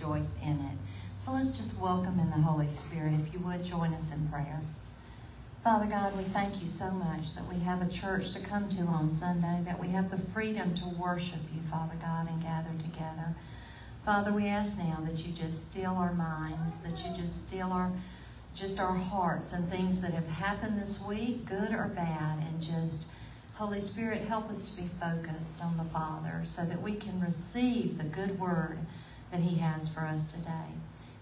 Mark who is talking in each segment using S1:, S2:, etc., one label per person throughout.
S1: rejoice in it. So let's just welcome in the Holy Spirit. If you would, join us in prayer. Father God, we thank you so much that we have a church to come to on Sunday, that we have the freedom to worship you, Father God, and gather together. Father, we ask now that you just still our minds, that you just still our just our hearts and things that have happened this week, good or bad, and just Holy Spirit, help us to be focused on the Father so that we can receive the good word that He has for us today.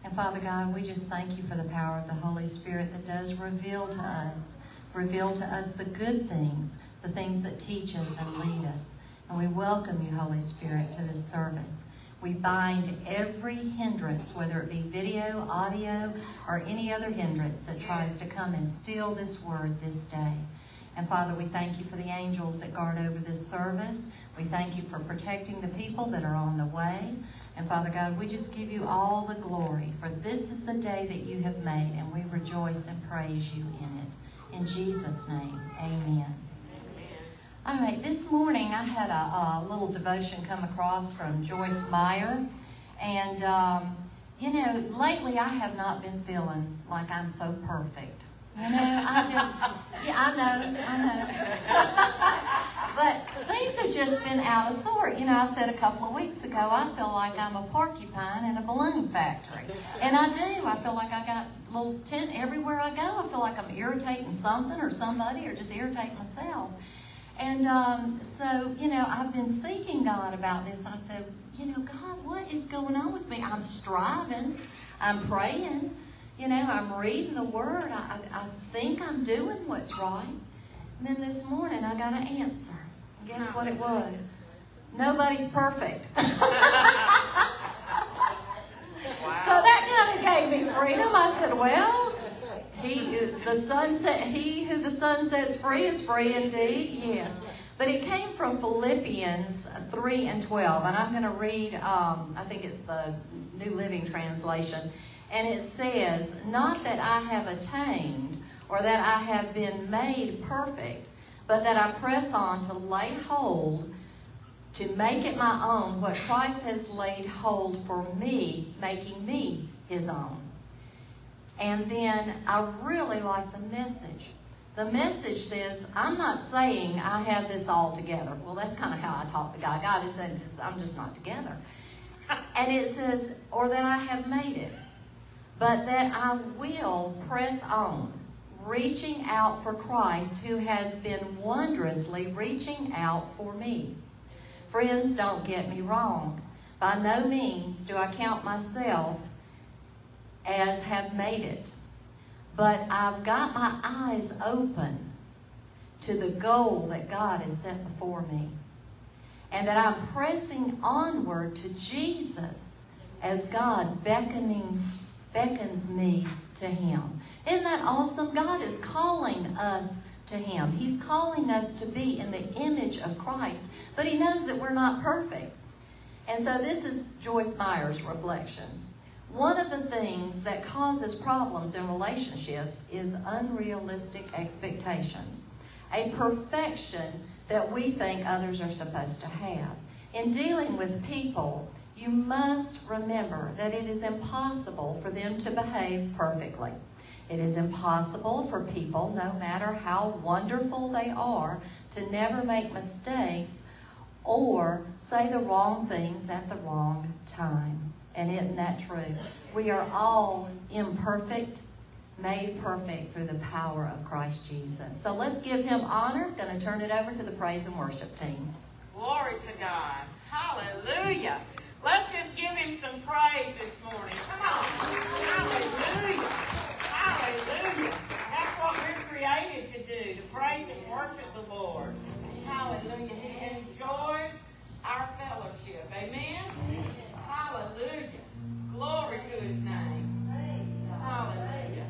S1: And Father God, we just thank you for the power of the Holy Spirit that does reveal to us, reveal to us the good things, the things that teach us and lead us. And we welcome you, Holy Spirit, to this service. We bind every hindrance, whether it be video, audio, or any other hindrance that tries to come and steal this word this day. And Father, we thank you for the angels that guard over this service. We thank you for protecting the people that are on the way. And Father God, we just give you all the glory, for this is the day that you have made, and we rejoice and praise you in it. In Jesus' name, amen. All right, this morning I had a, a little devotion come across from Joyce Meyer. And, um, you know, lately I have not been feeling like I'm so perfect. You know, I yeah, I know, I know. but things have just been out of sort. You know, I said a couple of weeks ago, I feel like I'm a porcupine in a balloon factory. And I do. I feel like I got little tent everywhere I go. I feel like I'm irritating something or somebody or just irritating myself. And um, so, you know, I've been seeking God about this. I said, you know, God, what is going on with me? I'm striving. I'm praying. You know, I'm reading the Word. I, I think I'm doing what's right. And then this morning, I got an answer. Guess what it was? Nobody's perfect. wow. So that kind of gave me freedom. I said, well, he, the Son set, he who the Son sets free is free indeed. Yes. But it came from Philippians 3 and 12. And I'm going to read, um, I think it's the New Living Translation. And it says, Not that I have attained or that I have been made perfect, but that I press on to lay hold, to make it my own, what Christ has laid hold for me, making me his own. And then I really like the message. The message says, I'm not saying I have this all together. Well, that's kind of how I talk to God. God is saying, I'm just not together. And it says, or that I have made it, but that I will press on, reaching out for Christ who has been wondrously reaching out for me. Friends, don't get me wrong. By no means do I count myself as have made it. But I've got my eyes open to the goal that God has set before me. And that I'm pressing onward to Jesus as God beckoning, beckons me to Him. Isn't that awesome? God is calling us to Him. He's calling us to be in the image of Christ, but He knows that we're not perfect. And so this is Joyce Meyer's reflection. One of the things that causes problems in relationships is unrealistic expectations, a perfection that we think others are supposed to have. In dealing with people, you must remember that it is impossible for them to behave perfectly. It is impossible for people, no matter how wonderful they are, to never make mistakes or say the wrong things at the wrong time. And isn't that true? We are all imperfect, made perfect through the power of Christ Jesus. So let's give him honor. Going to turn it over to the praise and worship team.
S2: Glory to God. Hallelujah. Let's just give him some praise this morning. Come on. Hallelujah. Hallelujah. That's what we're created to do, to praise and worship the Lord. Hallelujah. He enjoys our fellowship. Amen. Hallelujah. Glory to his name. Hallelujah.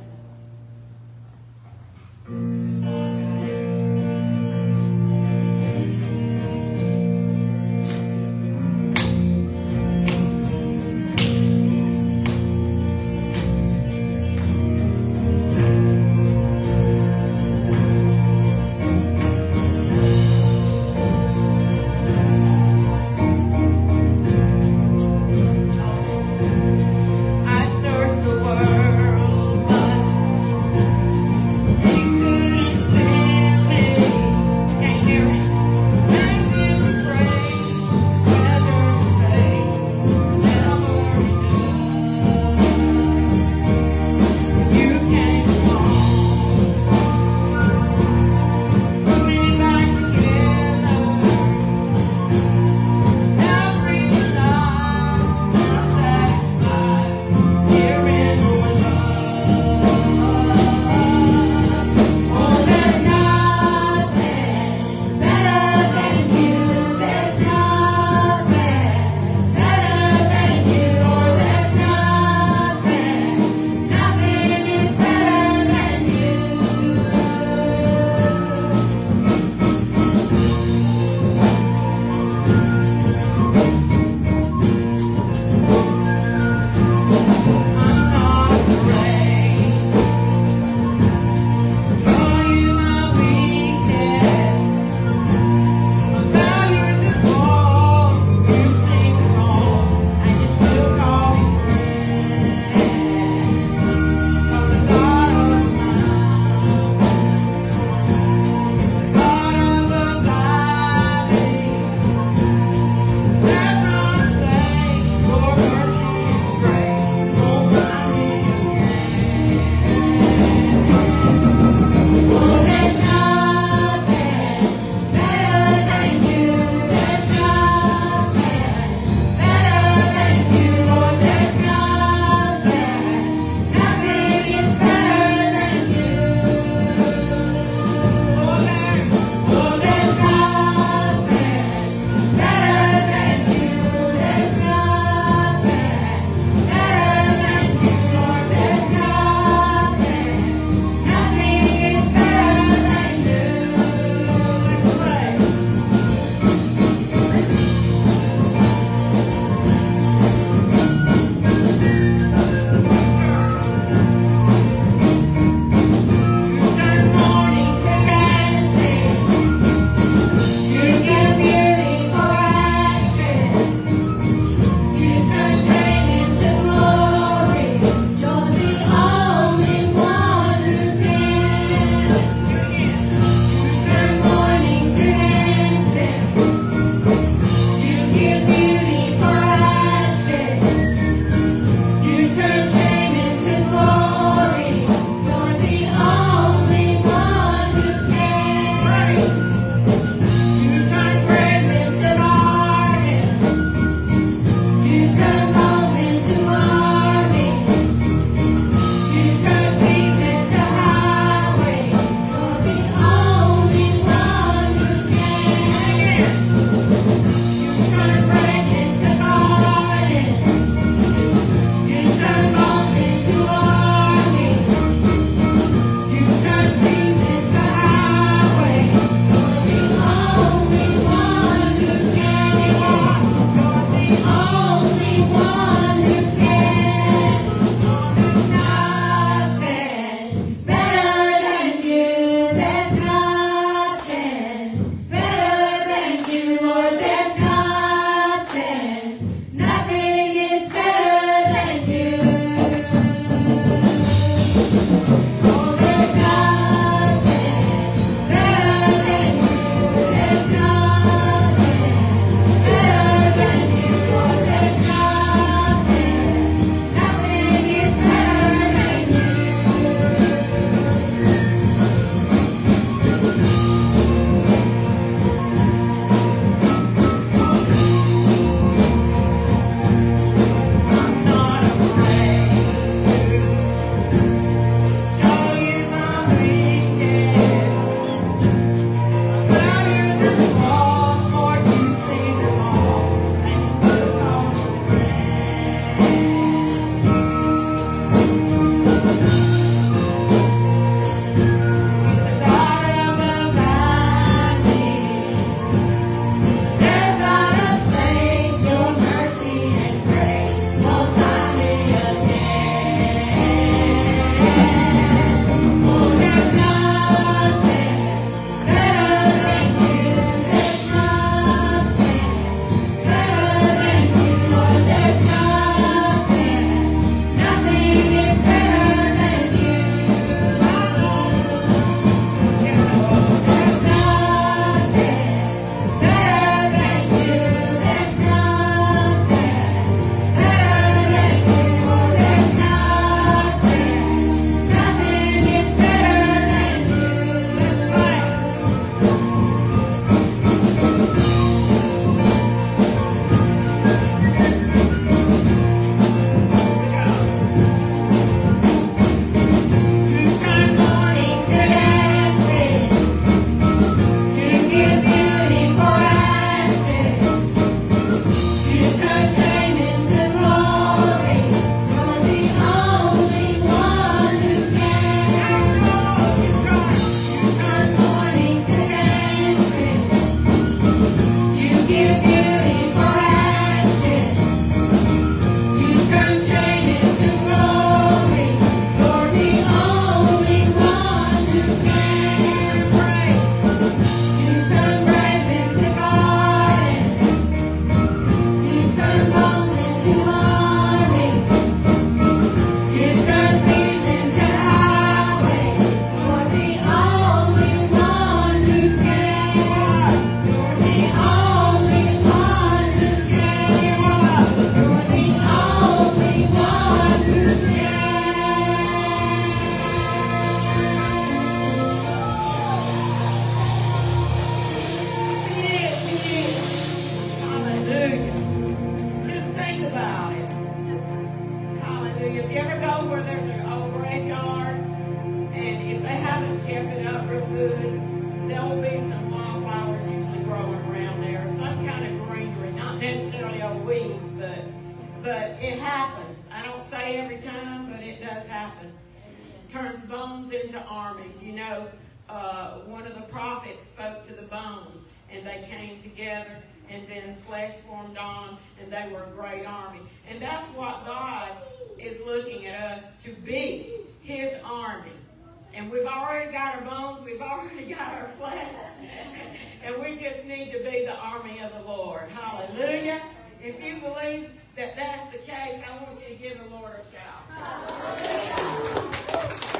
S2: just need to be the army of the Lord. Hallelujah. If you believe that that's the case, I want you to give the Lord a shout.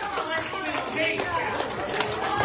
S2: Come on, let's give him a big shout.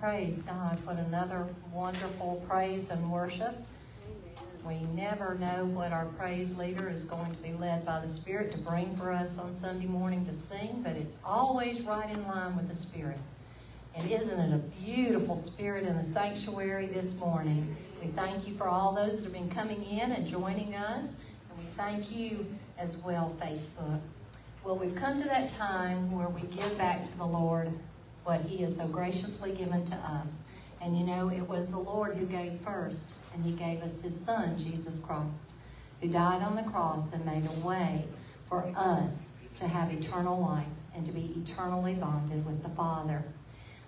S1: Praise God. What another wonderful praise and worship. We never know what our praise leader is going to be led by the Spirit to bring for us on Sunday morning to sing, but it's always right in line with the Spirit. And isn't it a beautiful spirit in the sanctuary this morning? We thank you for all those that have been coming in and joining us. And we thank you as well, Facebook. Well, we've come to that time where we give back to the Lord what he has so graciously given to us. And you know, it was the Lord who gave first, and he gave us his son, Jesus Christ, who died on the cross and made a way for us to have eternal life and to be eternally bonded with the Father.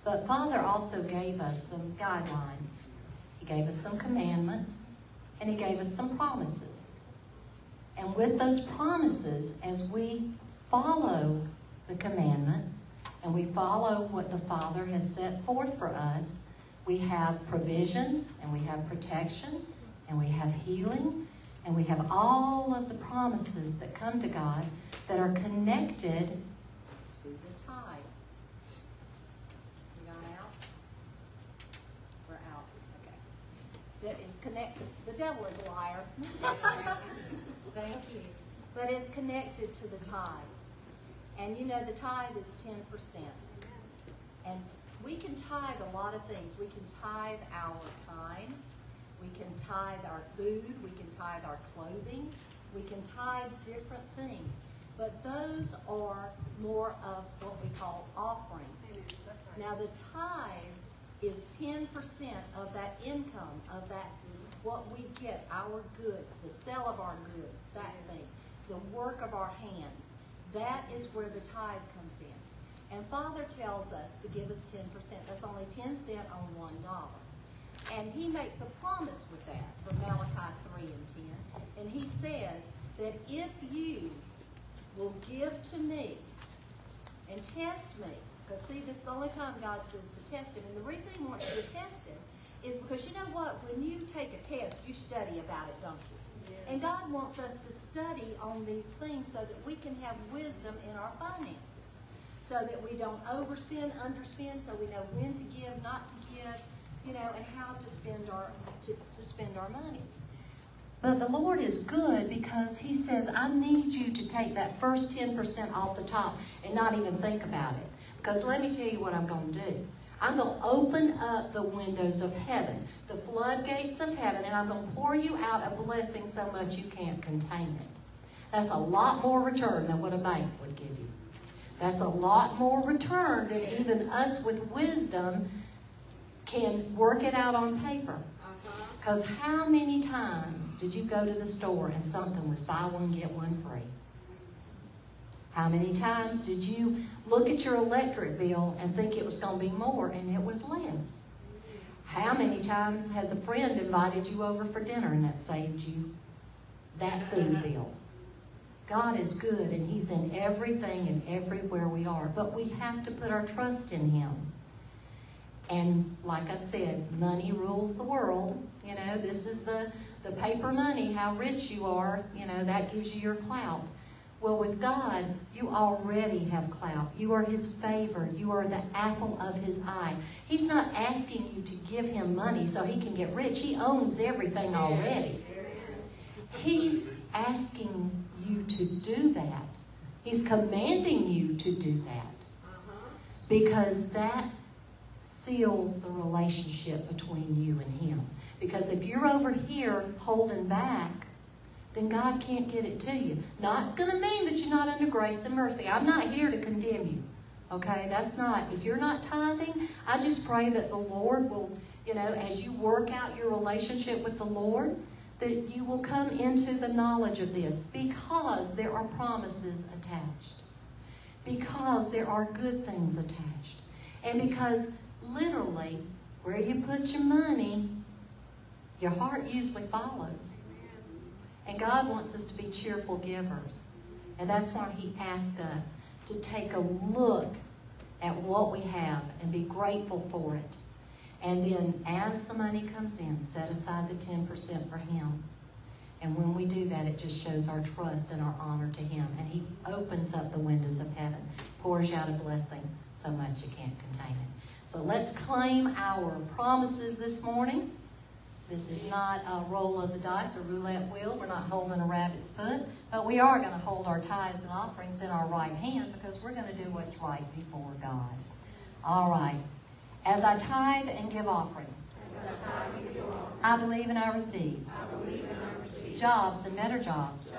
S1: But Father also gave us some guidelines. He gave us some commandments, and he gave us some promises. And with those promises, as we follow the commandments, and we follow what the Father has set forth for us, we have provision and we have protection and we have healing and we have all of the promises that come to God that are connected to the tithe. We gone out? We're out. Okay. That is connected. The devil is a liar. Thank you. But it's connected to the tithe. And you know, the tithe is 10%. And we can tithe a lot of things. We can tithe our time. We can tithe our food. We can tithe our clothing. We can tithe different things. But those are more of what we call offerings. Now the tithe is 10% of that income, of that what we get, our goods, the sale of our goods, that thing, the work of our hands. That is where the tithe comes in. And Father tells us to give us 10%. That's only 10 cents on one dollar. And he makes a promise with that from Malachi 3 and 10. And he says that if you will give to me and test me, because see, this is the only time God says to test him. And the reason he wants you to test him is because you know what? When you take a test, you study about it, don't you? And God wants us to study on these things so that we can have wisdom in our finances. So that we don't overspend, underspend, so we know when to give, not to give, you know, and how to spend our to, to spend our money. But the Lord is good because He says, I need you to take that first 10% off the top and not even think about it. Because let me tell you what I'm going to do. I'm going to open up the windows of heaven, the floodgates of heaven, and I'm going to pour you out a blessing so much you can't contain it. That's a lot more return than what a bank would give you. That's a lot more return than even us with wisdom can work it out on paper. Because uh-huh. how many times did you go to the store and something was buy one, get one free? How many times did you look at your electric bill and think it was going to be more and it was less? How many times has a friend invited you over for dinner and that saved you that food bill? God is good and He's in everything and everywhere we are, but we have to put our trust in Him. And like I said, money rules the world. You know, this is the, the paper money, how rich you are, you know, that gives you your clout. Well, with God, you already have clout. You are his favor. You are the apple of his eye. He's not asking you to give him money so he can get rich. He owns everything already. He's asking you to do that. He's commanding you to do that. Uh-huh. Because that seals the relationship between you and him. Because if you're over here holding back, then God can't get it to you. Not going to mean that you're not under grace and mercy. I'm not here to condemn you. Okay? That's not. If you're not tithing, I just pray that the Lord will, you know, as you work out your relationship with the Lord, that you will come into the knowledge of this because there are promises attached, because there are good things attached, and because literally where you put your money, your heart usually follows. And God wants us to be cheerful givers. And that's why He asks us to take a look at what we have and be grateful for it. And then as the money comes in, set aside the 10% for Him. And when we do that, it just shows our trust and our honor to Him. And He opens up the windows of heaven, pours out a blessing so much you can't contain it. So let's claim our promises this morning. This is not a roll of the dice or roulette wheel. We're not holding a rabbit's foot. But we are going to hold our tithes and offerings in our right hand because we're going to do what's right before God. All right. As I tithe and give offerings, I believe and I receive. Jobs and better jobs.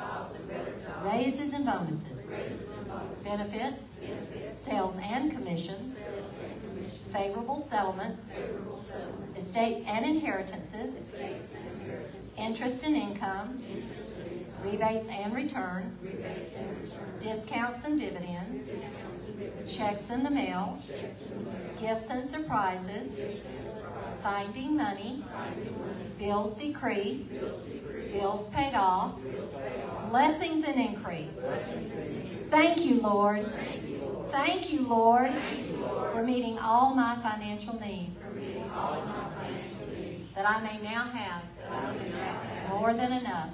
S1: Raises and bonuses. Benefits. Sales and commissions. Favorable settlements. Estates and inheritances. Interest and income. Rebates and returns. Discounts and dividends. Checks in the mail. Gifts and surprises. Finding money. Bills decreased. Bills paid off. Blessings and increase. Thank you, Lord. Thank you, Lord, for meeting all my financial needs. That I may now have more than enough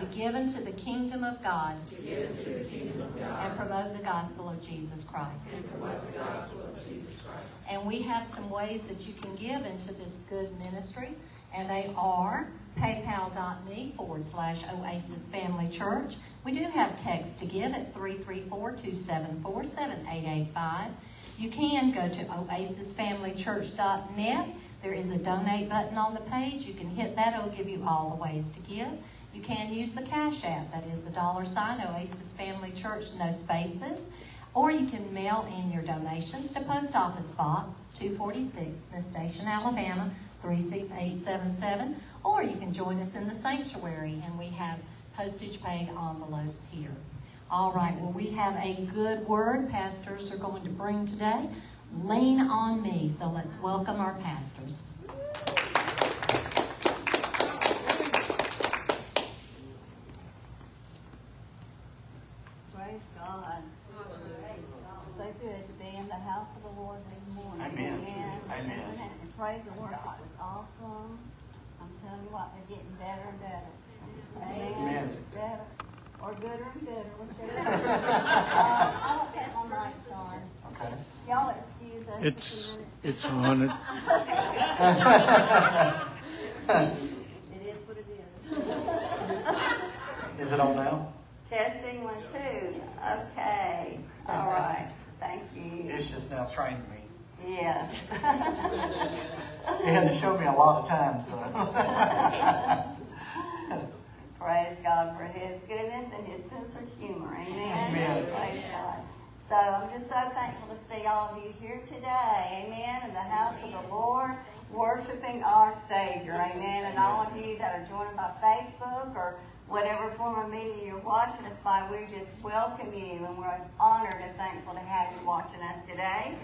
S1: to give into the kingdom of God and promote the gospel of Jesus Christ. And we have some ways that you can give into this good ministry, and they are paypal.me forward slash Oasis Family Church. We do have text to give at 334-274-7885. You can go to oasisfamilychurch.net. There is a donate button on the page. You can hit that. It'll give you all the ways to give. You can use the Cash App. That is the dollar sign Oasis Family Church, no spaces. Or you can mail in your donations to Post Office Box 246, Smith Station, Alabama 36877. Or you can join us in the sanctuary, and we have postage paid envelopes here. All right, well, we have a good word pastors are going to bring today. Lean on me. So let's welcome our pastors.
S3: Praise God. It's so good to be in the house of the Lord this morning.
S4: Amen.
S3: Amen.
S4: Amen.
S3: Isn't it? And praise the Lord. It was awesome. I'm telling you what, they're getting better and better.
S4: Amen.
S3: Better. Or gooder and gooder, whichever. uh, I won't have my mics on.
S4: Okay.
S3: Y'all excuse us
S5: It's
S3: just a minute.
S5: it's on it.
S3: It is what it is.
S4: Is it on now?
S3: Testing one, two. Okay. All right. Thank you.
S4: It's just now trained me.
S3: Yes.
S4: He had to show me a lot of times, though.
S3: Praise God for His goodness and His sense of humor. Amen.
S4: Amen.
S3: Praise God. So I'm just so thankful to see all of you here today. Amen. In the house of the Lord, worshiping our Savior. Amen. And all of you that are joining by Facebook or whatever form of media you're watching us by, we just welcome you and we're honored and thankful to have you watching us today.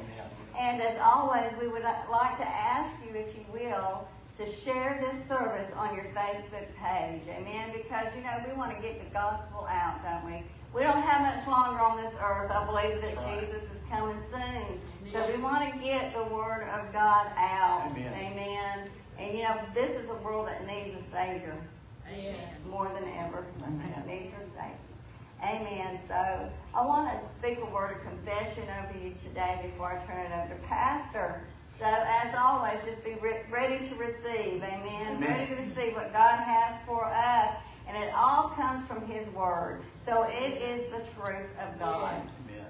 S3: And as always, we would like to ask you, if you will, to share this service on your Facebook page. Amen. Because, you know, we want to get the gospel out, don't we? We don't have much longer on this earth. I believe that
S4: right.
S3: Jesus is coming soon. So we want to get the word of God out.
S4: Amen.
S3: Amen. And, you know, this is a world that needs a Savior more than ever.
S4: Amen.
S3: It needs a Savior. Amen. So I want to speak a word of confession over you today before I turn it over to Pastor. So as always, just be re- ready to receive. Amen.
S4: Amen.
S3: Ready to receive what God has for us. And it all comes from His Word. So it is the truth of God.
S4: Amen.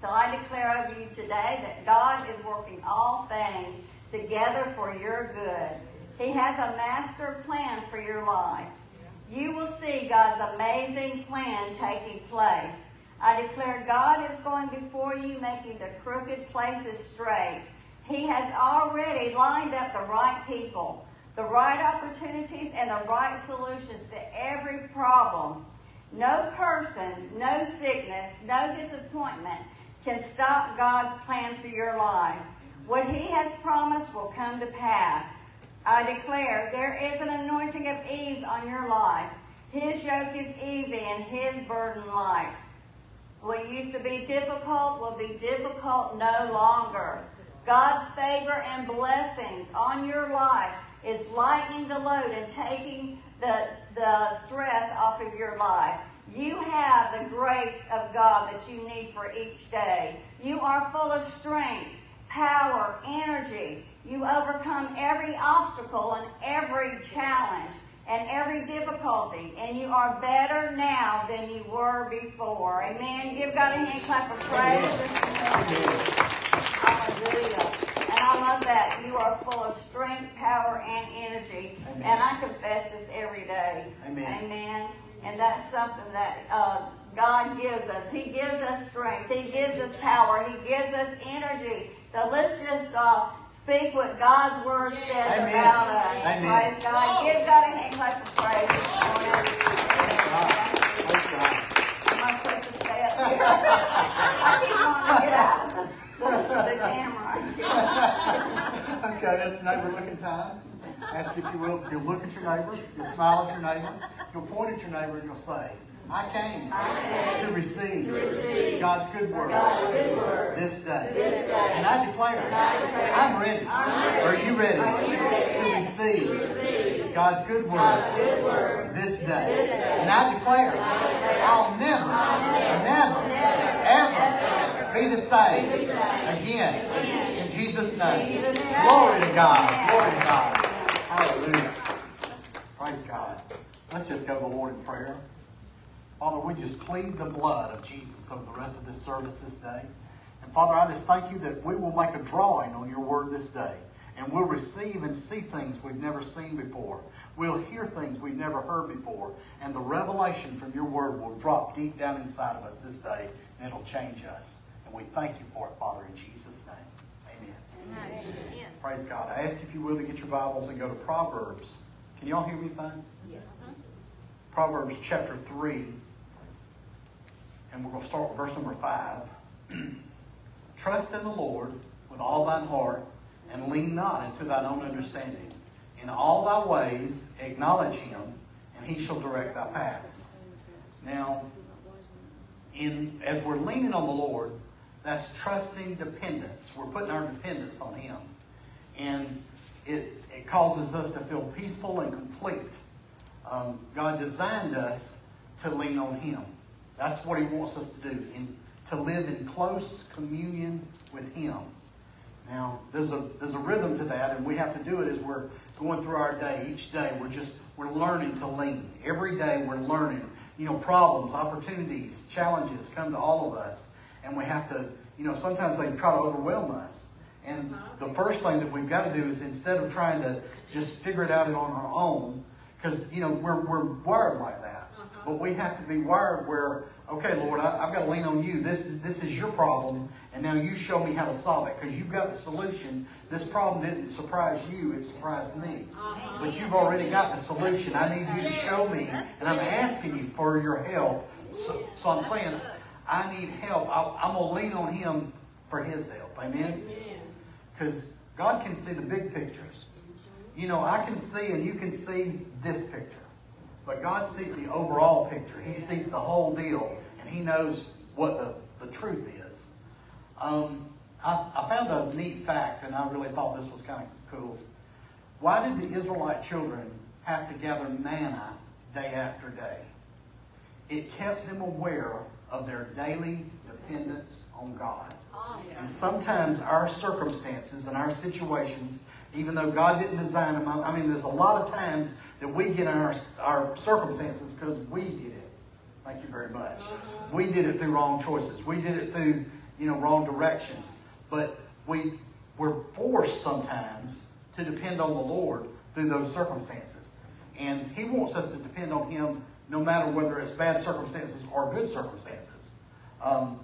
S3: So I declare over you today that God is working all things together for your good. He has a master plan for your life. You will see God's amazing plan taking place. I declare God is going before you, making the crooked places straight. He has already lined up the right people. the right opportunities and the right solutions to every problem. No person, no sickness, no disappointment can stop God's plan for your life. What He has promised will come to pass. I declare there is an anointing of ease on your life. His yoke is easy and His burden light. What used to be difficult will be difficult no longer. God's favor and blessings on your life is lightening the load and taking the, the stress off of your life. You have the grace of God that you need for each day. You are full of strength, power, energy. You overcome every obstacle and every challenge and every difficulty, and you are better now than you were before. Amen. Give God a hand clap of praise. Hallelujah. And I love that. You are full of strength, power, and energy.
S4: Amen.
S3: And I confess this every day.
S4: Amen.
S3: Amen. And that's something that uh, God gives us. He gives us strength. He gives us power. He gives us energy. So let's just uh, speak what God's Word says
S4: Amen.
S3: about us.
S4: Amen.
S3: Praise God. Give God a hand clap of praise this
S4: God.
S3: morning.
S4: Praise God.
S3: Am I supposed to stay up here? I keep wanting to get out of camera.
S4: Okay, that's neighbor looking time. Ask if you will, you'll look at your neighbor, you'll smile at your neighbor, you'll point at your neighbor and you'll say, I came, to, receive God's good word, this, day. And I declare, I'm ready. Are you ready, to receive God's good word, this day? And I declare, I'll never, never, ever be the same again. In Jesus' name. Glory to God. Glory to God. Hallelujah. Praise God. Let's just go to the Lord in prayer. Father, we just plead the blood of Jesus over the rest of this service this day. And Father, I just thank you that we will make a drawing on your word this day. And we'll receive and see things we've never seen before. We'll hear things we've never heard before. And the revelation from your word will drop deep down inside of us this day, and it'll change us. We thank you for it, Father, in Jesus' name. Amen. Praise God. I ask if you will to get your Bibles and go to Proverbs. Can y'all hear me fine? Yes. Proverbs chapter 3. And we're going to start with verse number 5. Trust in the Lord with all thine heart, and lean not into thine own understanding. In all thy ways acknowledge him, and he shall direct thy paths. Now, in as we're leaning on the Lord, that's trusting dependence. We're putting our dependence on him. And it, it causes us to feel peaceful and complete. Um, God designed us to lean on him. That's what he wants us to do, in, to live in close communion with him. Now, there's a, there's a rhythm to that, and we have to do it as we're going through our day. Each day, we're just, we're learning to lean. Every day, we're learning. You know, problems, opportunities, challenges come to all of us. And we have to, you know, sometimes they try to overwhelm us. And the first thing that we've got to do is instead of trying to just figure it out on our own, because, you know, we're, we're wired like that. But we have to be wired where, okay, Lord, I, I've got to lean on you. This, this is your problem, and now you show me how to solve it because you've got the solution. This problem didn't surprise you, it surprised me. But you've already got the solution. I need you to show me, and I'm asking you for your help. So, so I'm saying, I need help. I, I'm going to lean on him for his help. Amen? Because God can see the big pictures. You know, I can see and you can see this picture. But God sees the overall picture. He sees the whole deal. And He knows what the, the truth is. Um, I, I found a neat fact, and I really thought this was kind of cool. Why did the Israelite children have to gather manna day after day? It kept them aware of their daily dependence on God. And sometimes our circumstances and our situations, even though God didn't design them, I mean, there's a lot of times that we get in our, our circumstances because we did it. Thank you very much. Mm-hmm. We did it through wrong choices. We did it through, you know, wrong directions. But we we're forced sometimes to depend on the Lord through those circumstances. And He wants us to depend on Him no matter whether it's bad circumstances or good circumstances. Um,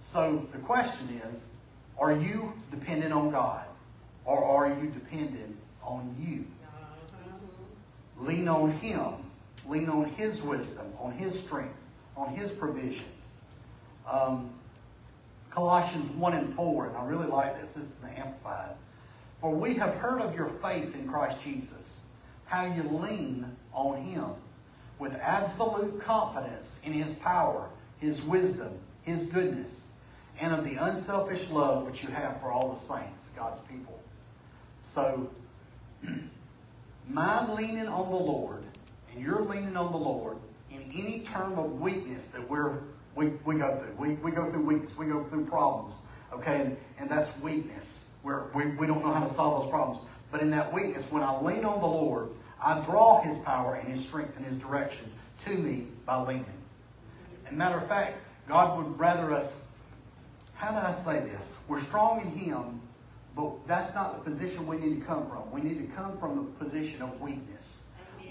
S4: so the question is, are you dependent on God? Or are you dependent on you? lean on Him, lean on His wisdom, on His strength, on His provision. Um, Colossians 1 and 4, and I really like this. This is the Amplified. For we have heard of your faith in Christ Jesus, how you lean on Him with absolute confidence in His power, His wisdom, His goodness, and of the unselfish love which you have for all the saints, God's people. So, my leaning on the Lord, and you're leaning on the Lord in any term of weakness that we're we, we go through. We, we go through weakness. We go through problems. Okay? And, and that's weakness. Where we, we don't know how to solve those problems. But in that weakness, when I lean on the Lord, I draw His power and His strength and His direction to me by leaning. And matter of fact, God would rather us, how do I say this? We're strong in Him, but that's not the position we need to come from. We need to come from the position of weakness.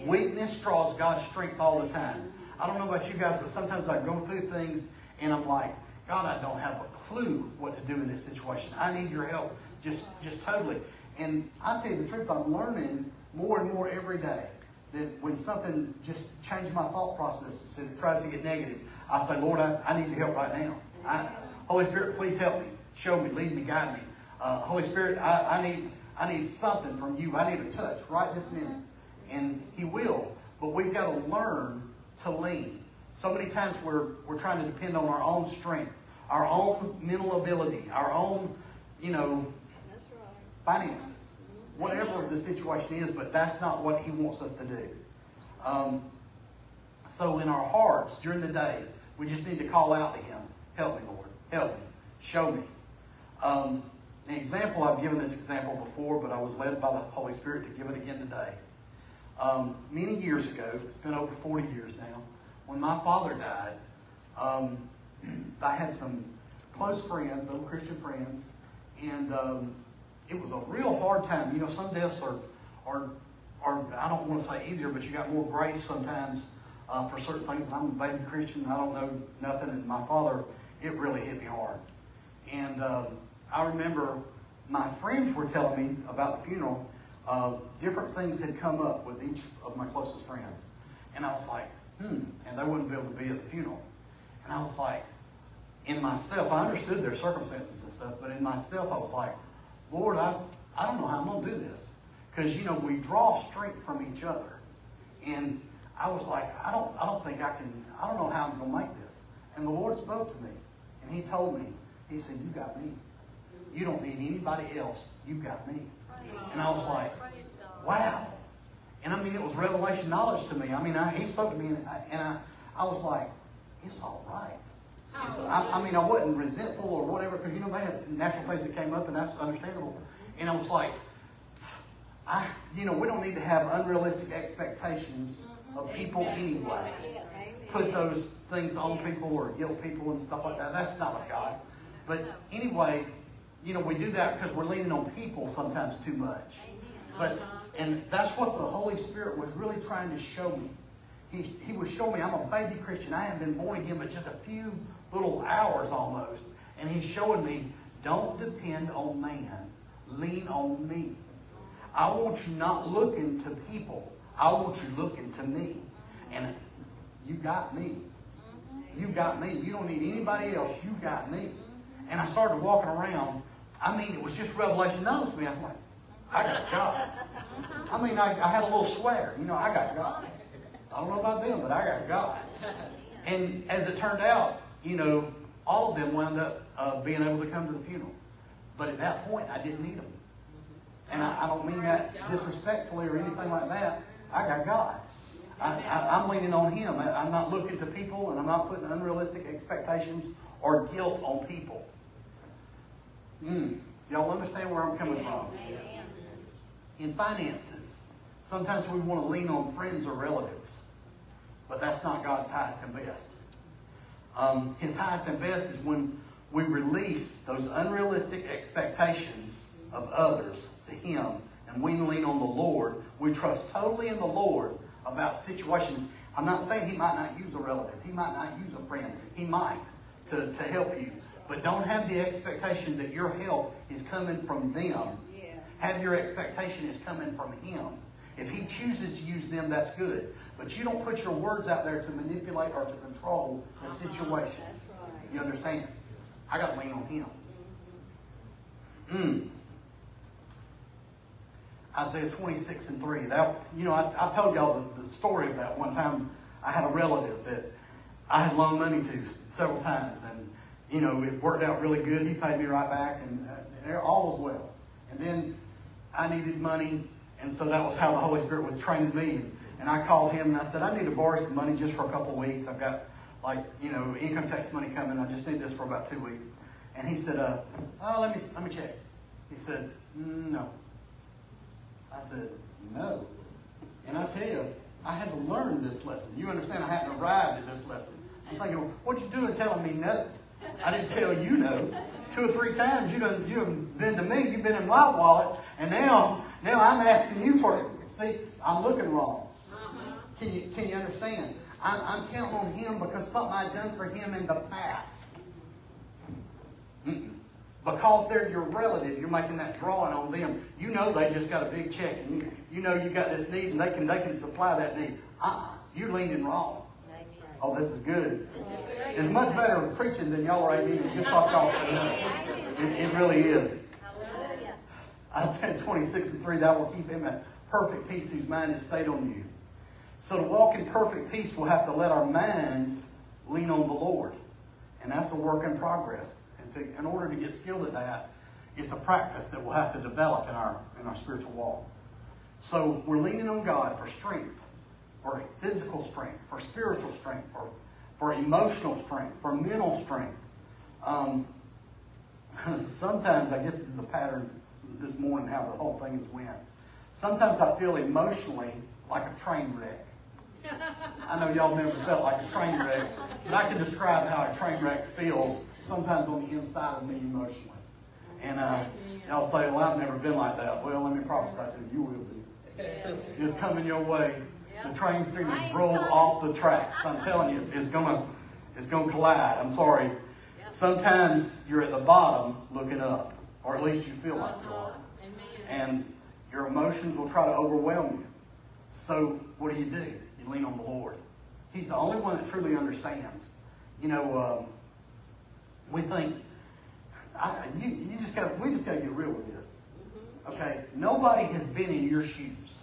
S4: Weakness draws God's strength all the time. I don't know about you guys, but sometimes I go through things and I'm like, God, I don't have a clue what to do in this situation. I need your help, just just totally. And I tell you the truth, I'm learning more and more every day that when something just changed my thought process and it tries to get negative, I say, Lord, I, I need your help right now. I, Holy Spirit, please help me, show me, lead me, guide me. Uh, Holy Spirit, I, I need I need something from you. I need a touch right this minute, and He will. But we've got to learn to lean. So many times we're, we're trying to depend on our own strength, our own mental ability, our own, you know, finances, whatever the situation is, but that's not what He wants us to do. Um, so in our hearts during the day, we just need to call out to Him, help me, Lord, help me, show me. Um, an example, I've given this example before, but I was led by the Holy Spirit to give it again today. Um, many years ago, it's been over 40 years now, when my father died, um, I had some close friends, little Christian friends, and um, it was a real hard time. You know, some deaths are, are, are I don't want to say easier, but you got more grace sometimes uh, for certain things. And I'm a baby Christian, I don't know nothing, and my father, it really hit me hard. And um, I remember my friends were telling me about the funeral, uh, different things had come up with each of my closest friends. And I was like, hmm, and they wouldn't be able to be at the funeral. And I was like, in myself, I understood their circumstances and stuff, but in myself, I was like, Lord, I, I don't know how I'm going to do this. Because, you know, we draw strength from each other. And I was like, I don't, I don't think I can, I don't know how I'm going to make this. And the Lord spoke to me. And he told me, he said, you got me. You don't need anybody else. You got me. And I was like, wow. And I mean, it was revelation knowledge to me. I mean, I, he spoke to me, and I, and I, I was like, it's all right. I, I mean, I wasn't resentful or whatever, because, you know, they had natural things that came up, and that's understandable. And I was like, I, you know, we don't need to have unrealistic expectations of people anyway. Put those things on people or guilt people and stuff like that. That's not of God. But anyway, you know, we do that because we're leaning on people sometimes too much. But and that's what the Holy Spirit was really trying to show me. He, he was showing me I'm a baby Christian. I haven't been born again but just a few little hours almost. And he's showing me, don't depend on man. Lean on me. I want you not looking to people. I want you looking to me. And you got me. You got me. You don't need anybody else. You got me. And I started walking around I mean, it was just revelation knowledge to me. I'm like, I got God. I mean, I, I had a little swear. You know, I got God. I don't know about them, but I got God. And as it turned out, you know, all of them wound up uh, being able to come to the funeral. But at that point, I didn't need them. And I, I don't mean that disrespectfully or anything like that. I got God. I, am leaning on Him. I, I'm not looking to people, and I'm not putting unrealistic expectations or guilt on people. Mm. Y'all understand where I'm coming from? In finances, sometimes we want to lean on friends or relatives, but that's not God's highest and best. Um, his highest and best is when we release those unrealistic expectations of others to Him and we lean on the Lord. We trust totally in the Lord about situations. I'm not saying He might not use a relative, He might not use a friend, He might to, to help you. But don't have the expectation that your help is coming from them. Have your expectation is coming from Him. If He chooses to use them, that's good. But you don't put your words out there to manipulate or to control the situation. You understand? I got to lean on Him. Mm. Isaiah 26 and 3. That, you know, I, I told y'all the, the story of that one time. I had a relative that I had loaned money to several times, and you know it worked out really good. He paid me right back, and, uh, all was well. And then I needed money, and so that was how the Holy Spirit was training me. And, and I called him and I said, I need to borrow some money just for a couple of weeks. I've got like you know income tax money coming. I just need this for about two weeks. And he said, uh, oh, let me let me check. He said, mm, no. I said, no. And I tell you, I had to learn this lesson. You understand? I hadn't arrived at this lesson. I'm thinking, what you doing telling me no? I didn't tell you no. Two or three times you done you have been to me, you've been in my wallet, and now now I'm asking you for it. See, I'm looking wrong. Can you can you understand? I'm, I'm counting on him because something I've done for him in the past. Mm-mm. Because they're your relative, you're making that drawing on them. You know they just got a big check, and you, you know you got this need, and they can they can supply that need. Uh-uh. You're leaning wrong. Oh, this is good. It's much better preaching than y'all are even just talk off. It, it really is. Isaiah 26 and 3, that will keep him at perfect peace whose mind is stayed on you. So to walk in perfect peace, we'll have to let our minds lean on the Lord. And that's a work in progress. And to, in order to get skilled at that, it's a practice that we'll have to develop in our, in our spiritual walk. So we're leaning on God for strength, for physical strength, for spiritual strength, for, for emotional strength, for mental strength. Um, sometimes, I guess this is the pattern this morning, how the whole thing has went. Sometimes I feel emotionally like a train wreck. I know y'all never felt like a train wreck, but I can describe how a train wreck feels sometimes on the inside of me emotionally. And uh, y'all say, well, I've never been like that. Well, let me prophesy to you, you will be. It's coming your way. The train's being rolled off the tracks. I'm telling you, it's gonna, it's gonna collide. I'm sorry. Sometimes you're at the bottom looking up, or at least you feel like you are. And your emotions will try to overwhelm you. So what do you do? Lean on the Lord. He's the only one that truly understands. You know, um, we think I, you, you just got we just got to get real with this. Okay, nobody has been in your shoes.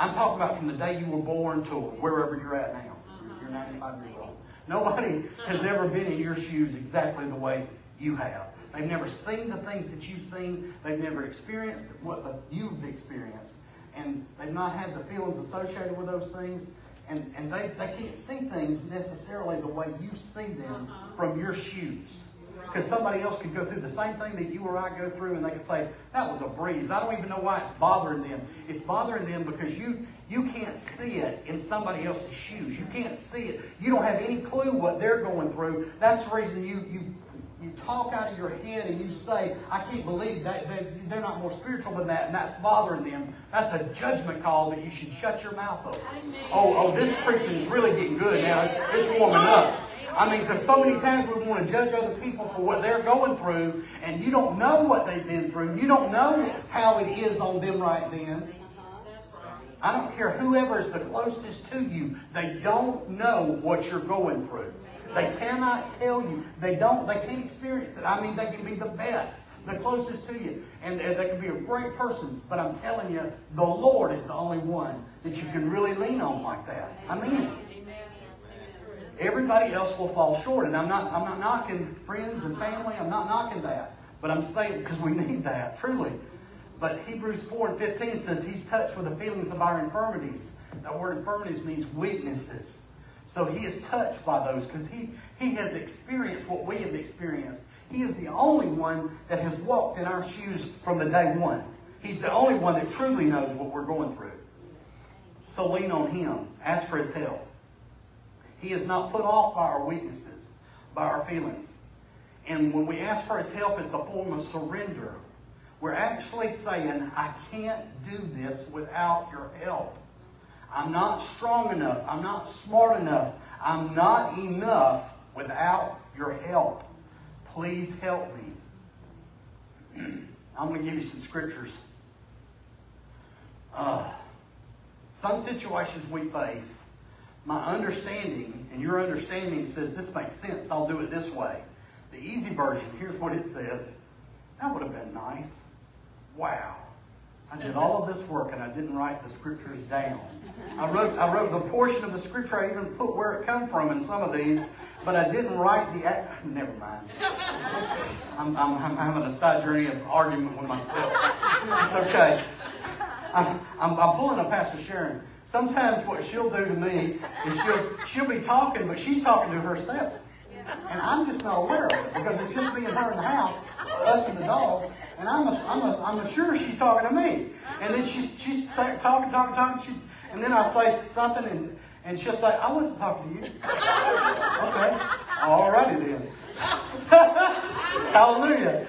S4: I'm talking about from the day you were born to wherever you're at now. You're 95 years old. Nobody has ever been in your shoes exactly the way you have. They've never seen the things that you've seen. They've never experienced what the, you've experienced and they've not had the feelings associated with those things, and, and they, they can't see things necessarily the way you see them uh-huh. from your shoes. Because somebody else could go through the same thing that you or I go through, and they could say, that was a breeze. I don't even know why it's bothering them. It's bothering them because you, you can't see it in somebody else's shoes. You can't see it. You don't have any clue what they're going through. That's the reason you, you you talk out of your head and you say, I can't believe that, they're not more spiritual than that, and that's bothering them. That's a judgment call that you should shut your mouth over. Oh, oh, this preaching is really getting good now. It's warming up. I mean, because so many times we want to judge other people for what they're going through, and you don't know what they've been through. You don't know how it is on them right then. I don't care whoever is the closest to you, they don't know what you're going through. They cannot tell you. They don't, they can't experience it. I mean, they can be the best, the closest to you, and they can be a great person, but I'm telling you, the Lord is the only one that you can really lean on like that. I mean it. Everybody else will fall short, and I'm not, I'm not knocking friends and family. I'm not knocking that, but I'm saying because we need that truly. But Hebrews 4 and 15 says he's touched with the feelings of our infirmities. That word infirmities means weaknesses. So he is touched by those because he, he has experienced what we have experienced. He is the only one that has walked in our shoes from the day one. He's the only one that truly knows what we're going through. So lean on him. Ask for his help. He is not put off by our weaknesses, by our feelings. And when we ask for his help, it's a form of surrender. We're actually saying, I can't do this without your help. I'm not strong enough. I'm not smart enough. I'm not enough without your help. Please help me. I'm going to give you some scriptures. Uh, some situations we face, my understanding and your understanding says this makes sense. I'll do it this way. The easy version, here's what it says. That would have been nice. Wow. I did all of this work and I didn't write the scriptures down. I wrote, I wrote the portion of the scripture, I even put where it come from in some of these, but I didn't write the, Act. never mind. I'm, I'm, I'm having a side journey of argument with myself. It's okay. I'm, I'm, I'm pulling a Pastor Sharon. Sometimes what she'll do to me is she'll, she'll be talking, but she's talking to herself. And I'm just not aware of it because it's just me and her in the house, us and the dogs. And I'm, a, I'm, a, I'm sure she's talking to me. And then she's, she's talking, talking, talking. She, and then I say something and, and she'll say, I wasn't talking to you. okay. All righty then. Hallelujah.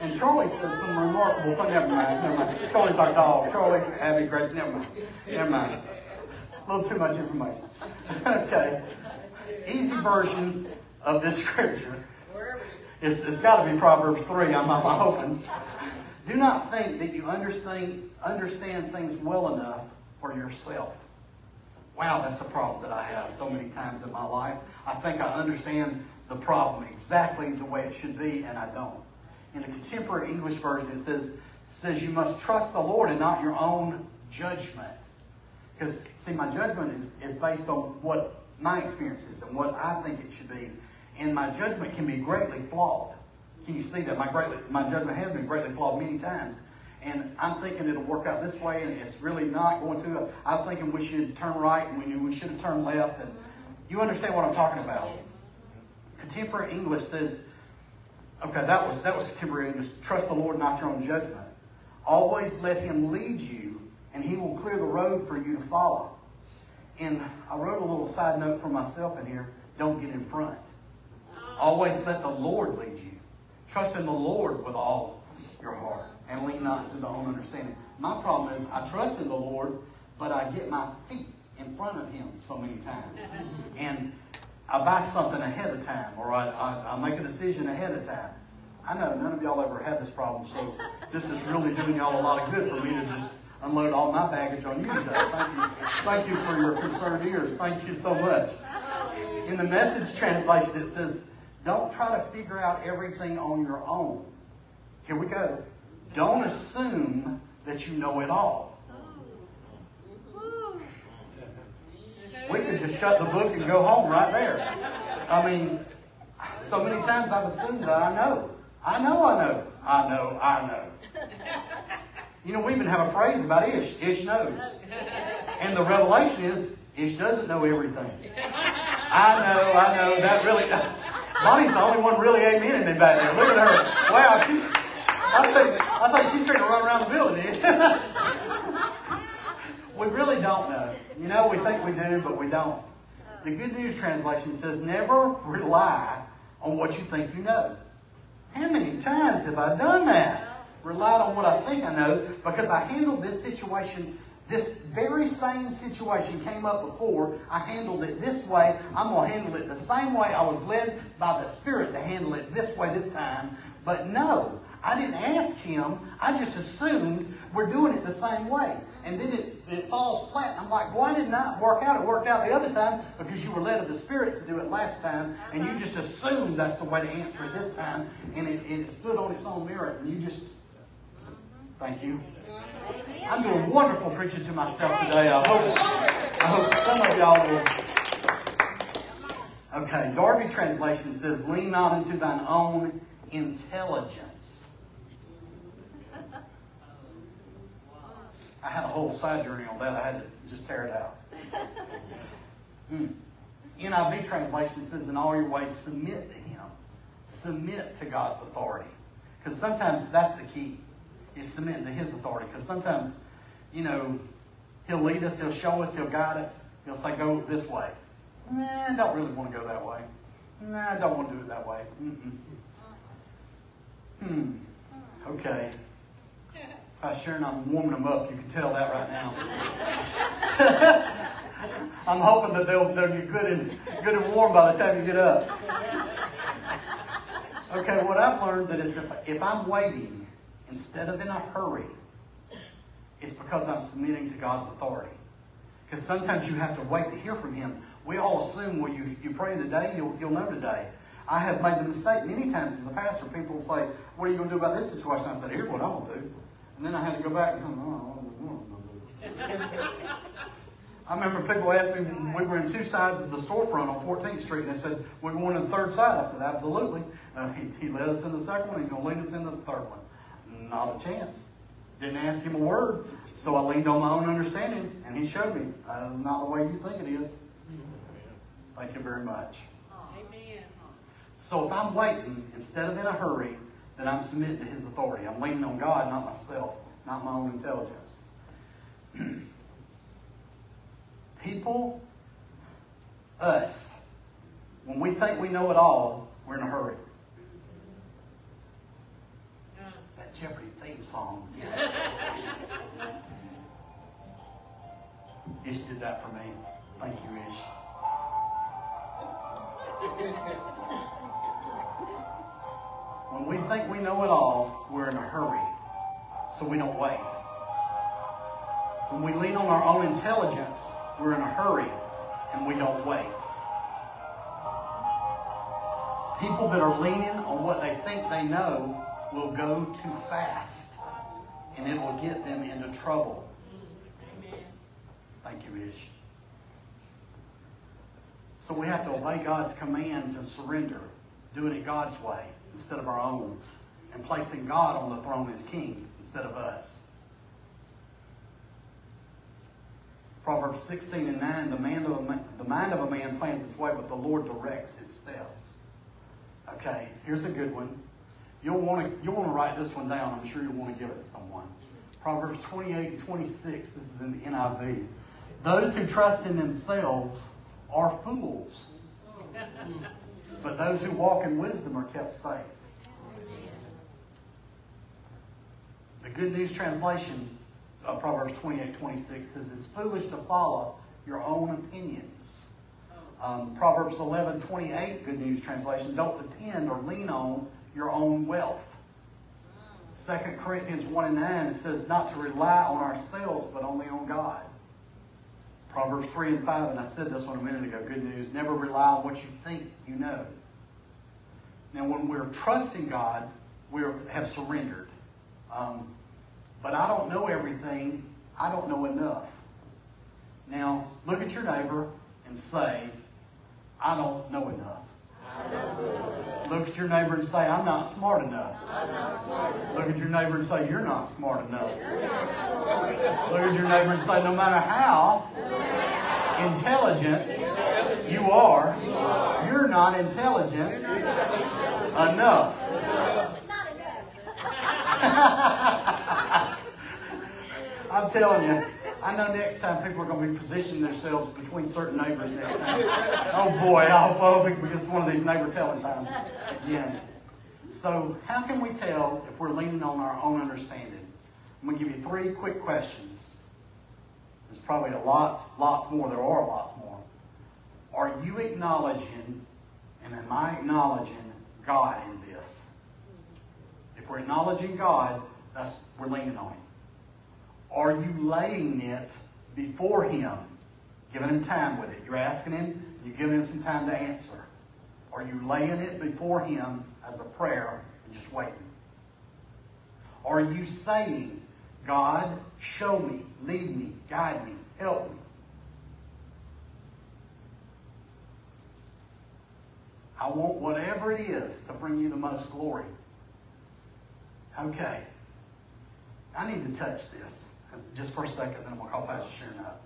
S4: And Charlie said some remarkable thing. Never mind. Never mind. Charlie's our dog. Charlie, Abby, Grace. Never mind. Never mind. A little too much information. okay. Easy version of this scripture it's, it's got to be Proverbs 3, I'm, I'm hoping. Do not think that you understand, understand things well enough for yourself. Wow, that's a problem that I have so many times in my life. I think I understand the problem exactly the way it should be, and I don't. In the contemporary English version, it says, says you must trust the Lord and not your own judgment. Because, see, my judgment is, is based on what my experience is and what I think it should be and my judgment can be greatly flawed. Can you see that? My, greatly, my judgment has been greatly flawed many times. And I'm thinking it'll work out this way, and it's really not going to. I'm thinking we should turn right, and we, we should have turned left. And you understand what I'm talking about? Contemporary English says, okay, that was that was contemporary English. Trust the Lord, not your own judgment. Always let Him lead you, and He will clear the road for you to follow. And I wrote a little side note for myself in here: don't get in front. Always let the Lord lead you. Trust in the Lord with all your heart and lean not to the own understanding. My problem is I trust in the Lord, but I get my feet in front of Him so many times. And I buy something ahead of time or I, I, I make a decision ahead of time. I know none of y'all ever had this problem, so this is really doing y'all a lot of good for me to just unload all my baggage on you today. Thank you. Thank you for your concerned ears. Thank you so much. In the message translation, it says, don't try to figure out everything on your own. Here we go. Don't assume that you know it all. We could just shut the book and go home right there. I mean, so many times I've assumed that I know. I know I know. I know I know. You know, we even have a phrase about Ish. Ish knows. And the revelation is, Ish doesn't know everything. I know, I know. That really. Bonnie's the only one really amening me back there. Look at her. Wow, she's, I think, I think she's trying to run around the building. we really don't know. You know, we think we do, but we don't. The Good News Translation says, never rely on what you think you know. How many times have I done that? Relied on what I think I know because I handled this situation this very same situation came up before. I handled it this way. I'm going to handle it the same way. I was led by the Spirit to handle it this way this time. But no, I didn't ask him. I just assumed we're doing it the same way. And then it, it falls flat. I'm like, why didn't that work out? It worked out the other time because you were led of the Spirit to do it last time. And you uh-huh. just assumed that's the way to answer it this time. And it, it stood on its own merit. And you just, mm-hmm. thank you. I'm doing wonderful preaching to myself today. I hope, I hope some of y'all will. Okay, Darby translation says, lean not into thine own intelligence. I had a whole side journey on that. I had to just tear it out. Hmm. NIV translation says, in all your ways, submit to Him. Submit to God's authority. Because sometimes that's the key is submitting to His authority. Because sometimes, you know, He'll lead us, He'll show us, He'll guide us. He'll say, go this way. Nah, I don't really want to go that way. Nah, I don't want to do it that way. Mm-mm. Hmm. Okay. By Sharon, I'm warming them up. You can tell that right now. I'm hoping that they'll, they'll get good and, good and warm by the time you get up. Okay, what I've learned that is if, if I'm waiting instead of in a hurry, It's because I'm submitting to God's authority. Because sometimes you have to wait to hear from Him. We all assume, well, you, you pray today, you'll, you'll know today. I have made the mistake many times as a pastor. People will say, what are you going to do about this situation? I said, here's what I'm going to do. And then I had to go back and, oh, I remember people asked me when we were in two sides of the storefront on 14th Street, and they said, We're going to the third side. I said, Absolutely. Uh, he, he led us in the second one, he's going to lead us into the third one. Not a chance. Didn't ask him a word. So I leaned on my own understanding, and he showed me. Uh, not the way you think it is. Thank you very much.
S2: Amen.
S4: So if I'm waiting instead of in a hurry, then I'm submitting to his authority. I'm leaning on God, not myself, not my own intelligence. People, us, when we think we know it all, we're in a hurry. That Jeopardy theme song, yes. Ish did that for me. Thank you, Ish. When we think we know it all, we're in a hurry, so we don't wait. When we lean on our own intelligence, we're in a hurry and we don't wait. People that are leaning on what they think they know will go too fast and it will get them into trouble. Thank you, Ish. So we have to obey God's commands and surrender, doing it God's way instead of our own, and placing God on the throne as king instead of us. Proverbs 16 and 9, the, man of man, the mind of a man plans its way, but the Lord directs his steps. Okay, here's a good one. You'll want to you'll want to write this one down. I'm sure you'll want to give it to someone. Proverbs 28 and 26. This is in the NIV. Those who trust in themselves are fools, but those who walk in wisdom are kept safe. The Good News Translation of Proverbs 28 26 says, It's foolish to follow your own opinions. Um, Proverbs 11 28, Good News Translation, don't depend or lean on your own wealth. 2 Corinthians 1 and 9 says not to rely on ourselves, but only on God. Proverbs 3 and 5, and I said this one a minute ago, good news, never rely on what you think you know. Now, when we're trusting God, we have surrendered. Um, but I don't know everything. I don't know enough. Now, look at your neighbor and say, I don't know enough. Look at your neighbor and say, I'm not smart enough. Look at your neighbor and say, You're not smart enough. Look at your neighbor and say, No matter how intelligent you are, you're not intelligent enough. I'm telling you, I know next time people are going to be positioning themselves between certain neighbors next time. Oh boy, I hope, I hope we get one of these neighbor telling times again. So, how can we tell if we're leaning on our own understanding? I'm going to give you three quick questions. There's probably a lots, lots more. There are lots more. Are you acknowledging, and am I acknowledging God in this? If we're acknowledging God, that's we're leaning on Him. Are you laying it before Him, giving Him time with it? You're asking Him, you're giving Him some time to answer. Are you laying it before Him as a prayer and just waiting? Are you saying, God, show me, lead me, guide me, help me? I want whatever it is to bring you the most glory. Okay. I need to touch this just for a second, then I'm going to call Pastor Sharon up.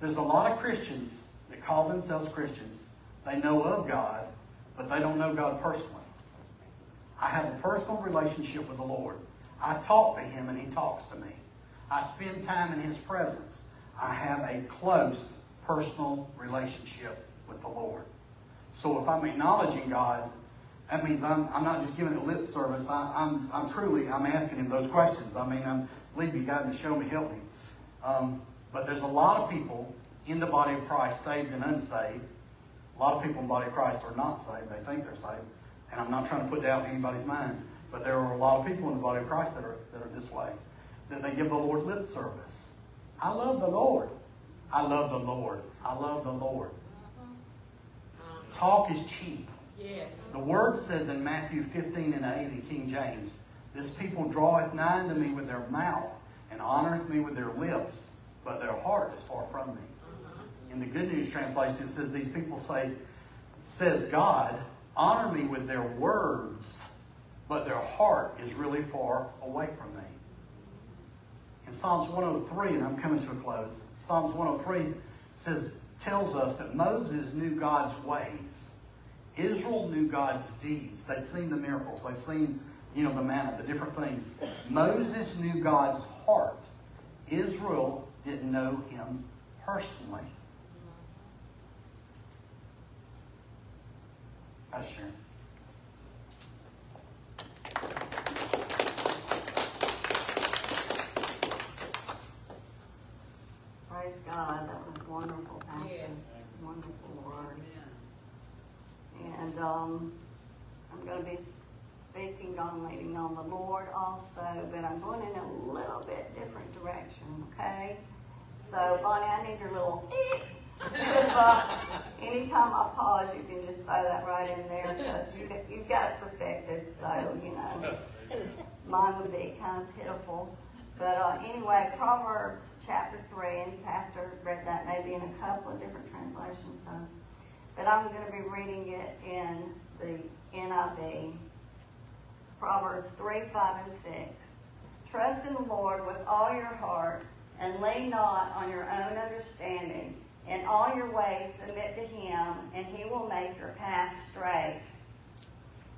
S4: There's a lot of Christians that call themselves Christians. They know of God, but they don't know God personally. I have a personal relationship with the Lord. I talk to Him and He talks to me. I spend time in His presence. I have a close personal relationship with the Lord. So if I'm acknowledging God, that means I'm, I'm not just giving it lip service. I, am I'm, I'm truly, I'm asking Him those questions. I mean, I'm, lead me, guide me, show me, help me. Um, but there's a lot of people in the body of Christ, saved and unsaved. A lot of people in the body of Christ are not saved. They think they're saved. And I'm not trying to put doubt in anybody's mind. But there are a lot of people in the body of Christ that are, that are this way. that they give the Lord lip service. I love the Lord. I love the Lord. I love the Lord. Talk is cheap.
S2: Yes.
S4: The word says in Matthew 15 and 8 in King James, This people draweth nigh unto me with their mouth, and honoreth me with their lips, but their heart is far from me. Uh-huh. In the Good News translation, it says, These people say, says God, honor me with their words, but their heart is really far away from me. In Psalms 103, and I'm coming to a close, Psalms 103 says, tells us that Moses knew God's ways. Israel knew God's deeds. They'd seen the miracles. They'd seen, you know, the manna, the different things. Moses knew God's heart. Israel didn't know him personally. That's Sharon.
S3: Praise God, that was wonderful, Pastor.
S2: Yes.
S3: Wonderful word. And um, I'm going to be s- speaking on leaning on the Lord also, but I'm going in a little bit different direction, okay? So, Bonnie, I need your little if, uh, anytime I pause, you can just throw that right in there because you, you've got it perfected, so, you know. Mine would be kind of pitiful. But uh, anyway, Proverbs chapter 3, and Pastor read that maybe in a couple of different translations. So. But I'm going to be reading it in the NIV. Proverbs 3, 5, and 6. Trust in the Lord with all your heart and lean not on your own understanding. In all your ways submit to him, and he will make your path straight.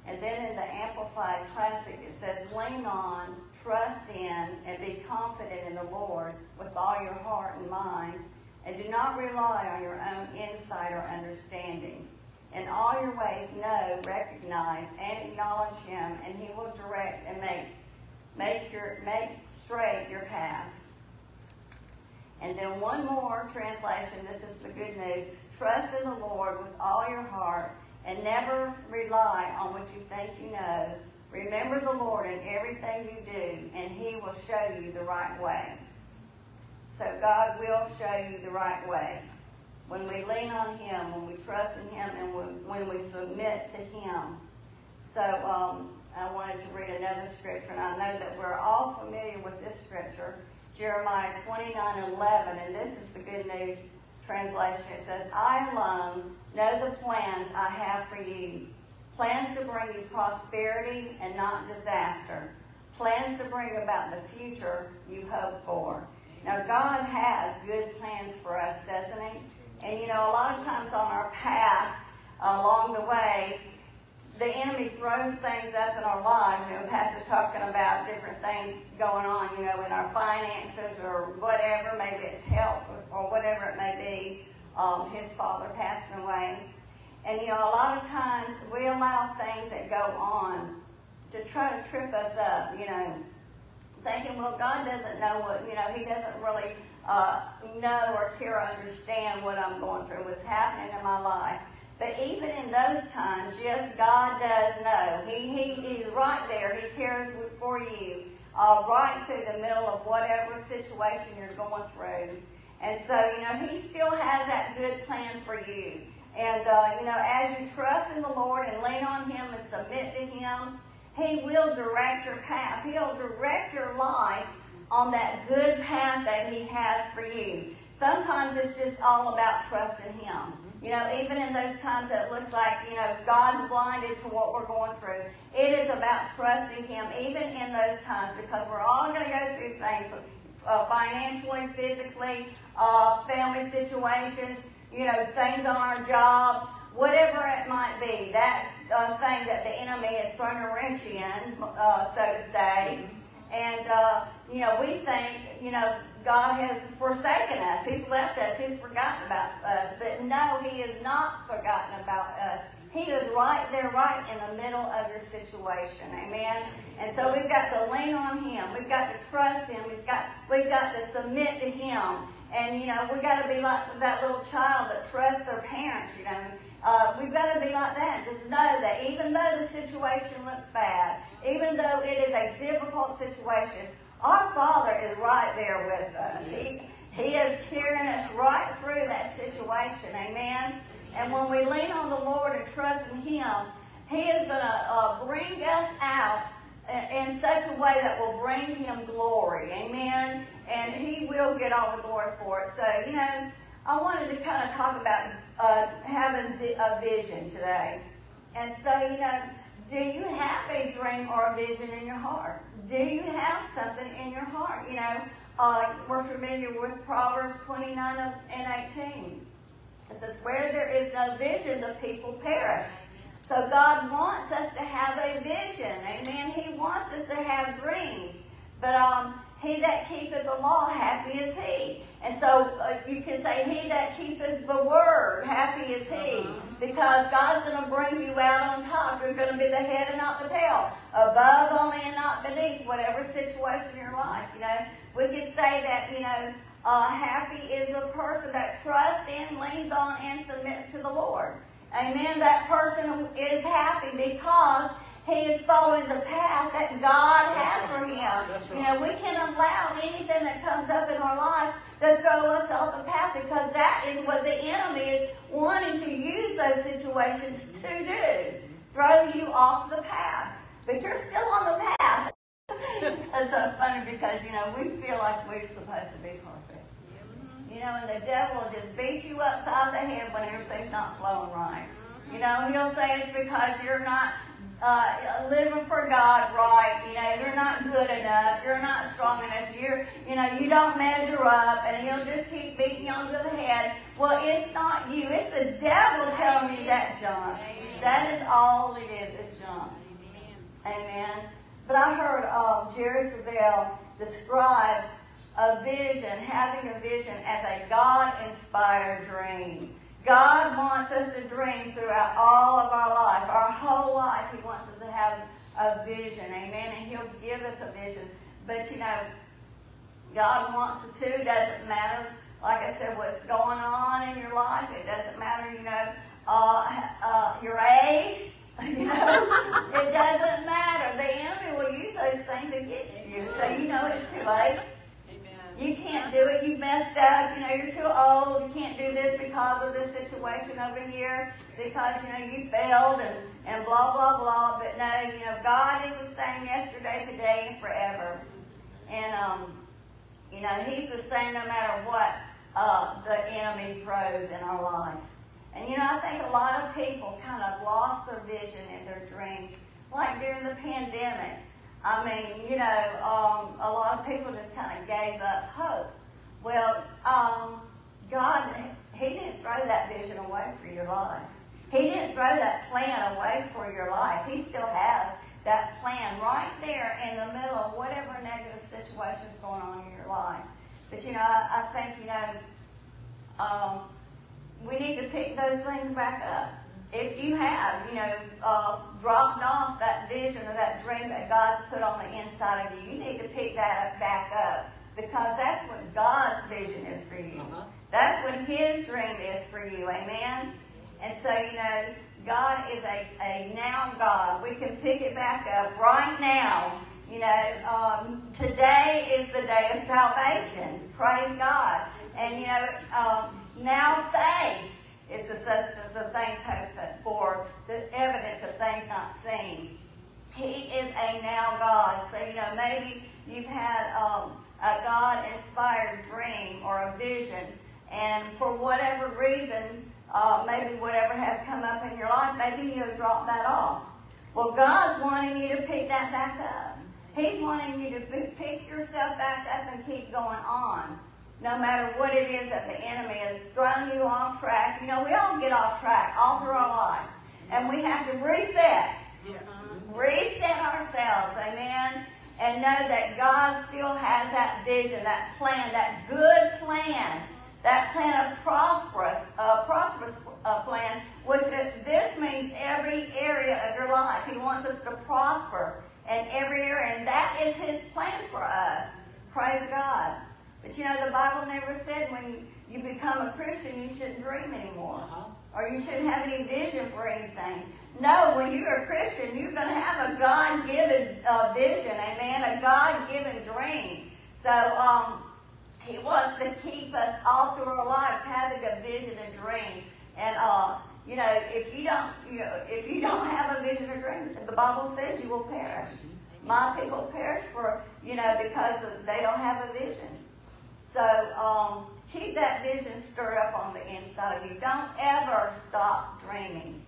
S3: And then in the Amplified Classic, it says, lean on, trust in, and be confident in the Lord with all your heart and mind, and do not rely on your own insight or understanding. In all your ways, know, recognize, and acknowledge Him, and He will direct and make make your make straight your paths. And then one more translation. This is the good news. Trust in the Lord with all your heart, and never rely on what you think you know. Remember the Lord in everything you do, and He will show you the right way. So God will show you the right way. When we lean on Him, when we trust in Him, and when, we submit to Him. So um, I wanted to read another scripture, and I know that we're all familiar with this scripture, Jeremiah 29 11, and this is the Good News translation. It says, I alone know the plans I have for you plans to bring you prosperity and not disaster, plans to bring about the future you hope for. Now, God has good plans for us, doesn't He? And you know, a lot of times on our path along the way, the enemy throws things up in our lives. You know, Pastor's talking about different things going on, you know, in our finances or whatever. Maybe it's health or, or whatever it may be. Um, his father passing away. And you know, a lot of times we allow things that go on to try to trip us up, you know, thinking, well, God doesn't know what, you know, He doesn't really uh, know or care or understand what I'm going through, what's happening in my life. But even in those times, yes, God does know. He, he He's right there. He cares for you uh, right through the middle of whatever situation you're going through. And so, you know, He still has that good plan for you. And, uh, you know, as you trust in the Lord and lean on Him and submit to Him, He will direct your path. He'll direct your life on that good path that He has for you. Sometimes it's just all about trusting Him. You know, even in those times that it looks like, you know, God's blinded to what we're going through, it is about trusting Him, even in those times, because we're all going to go through things uh, financially, physically, uh, family situations, you know, things on our jobs, whatever it might be, that uh, thing that the enemy has thrown a wrench in, uh, so to say. And, uh, you know, we think, you know, God has forsaken us. He's left us. He's forgotten about us. But no, He has not forgotten about us. He is right there, right in the middle of your situation. Amen. And so we've got to lean on Him. We've got to trust Him. We've got we've got to submit to Him. And you know, we've got to be like that little child that trusts their parents. You know, uh, we've got to be like that. Just know that even though the situation looks bad, even though it is a difficult situation, our Father is right there with us. He, is carrying us right through that situation. Amen. And when we lean on the Lord and trust in Him, He is going to uh, bring us out in such a way that will bring Him glory. Amen. And He will get all the glory for it. So, you know, I wanted to kind of talk about uh, having a vision today. And so, you know, do you have a dream or a vision in your heart? Do you have something in your heart? You know, uh, we're familiar with Proverbs 29 and 18. It says, Where there is no vision, the people perish. So God wants us to have a vision. Amen. He wants us to have dreams. But um, he that keepeth the law, happy is he. And so uh, you can say, He that keepeth the word, happy is he. Because God's going to bring you out on top. You're going to be the head and not the tail. Above only and not beneath, whatever situation in your life. You know, we could say that, you know, uh, happy is the person that trusts in, leans on, and submits to the Lord. Amen. That person is happy because he is following the path that God has for him. You know, we can allow anything that comes up in our lives to throw us off the path because that is what the enemy is wanting to use those situations to do. Throw you off the path. But you're still on the path. it's so funny because, you know, we feel like we're supposed to be perfect. You know, and the devil will just beat you upside the head when everything's not flowing right. You know, he'll say it's because you're not uh, living for God right. You know, you're not good enough. You're not strong enough. You're, you know, you don't measure up, and he'll just keep beating you on the head. Well, it's not you. It's the devil telling you that, John. That is all it is. It's John. Amen. But I heard uh, Jerry Savelle describe a vision, having a vision as a God-inspired dream. God wants us to dream throughout all of our life, our whole life. He wants us to have a vision, amen, and He'll give us a vision. But you know, God wants it too. Doesn't matter, like I said, what's going on in your life. It doesn't matter, you know, uh, uh, your age. You know, it doesn't matter. The enemy will use those things against you, so you know it's too late. You can't do it. You messed up. You know, you're too old. You can't do this because of this situation over here. Because, you know, you failed and, and blah, blah, blah. But no, you know, God is the same yesterday, today, and forever. And, um, you know, He's the same no matter what uh, the enemy throws in our life. And, you know, I think a lot of people kind of lost their vision and their dreams. Like during the pandemic. I mean, you know, um, a lot of people just kind of gave up hope. Well, um, God, He didn't throw that vision away for your life. He didn't throw that plan away for your life. He still has that plan right there in the middle of whatever negative situation is going on in your life. But you know, I, I think you know, um, we need to pick those things back up if you have, you know, uh, dropped off that vision or that dream that God's put on the inside of you, you need to pick that back up because that's what God's vision is for you. Uh-huh. That's what His dream is for you. Amen? And so, you know, God is a, a now God. We can pick it back up right now. You know, um, today is the day of salvation. Praise God. And, you know, um, now faith it's the substance of things hoped for, the evidence of things not seen. He is a now God. So, you know, maybe you've had um, a God inspired dream or a vision, and for whatever reason, uh, maybe whatever has come up in your life, maybe you have dropped that off. Well, God's wanting you to pick that back up. He's wanting you to pick yourself back up and keep going on no matter what it is that the enemy has thrown you off track. You know, we all get off track all through our lives. And we have to reset. Reset ourselves, amen. And know that God still has that vision, that plan, that good plan, that plan of prosperous, uh, prosperous uh, plan, which this means every area of your life. He wants us to prosper in every area, and that is His plan for us. Praise God. But you know, the Bible never said when you become a Christian you shouldn't dream anymore. Uh-huh. or you shouldn't have any vision for anything. No, when you're a Christian, you're going to have a God-given uh, vision, amen, a God-given dream. So um, He wants to keep us all through our lives having a vision and dream. And uh, you know, if you don't, you know, if you don't have a vision or dream, the Bible says you will perish. My people perish for, you know, because they don't have a vision. So um, keep that vision stirred up on the inside of you. Don't ever stop dreaming.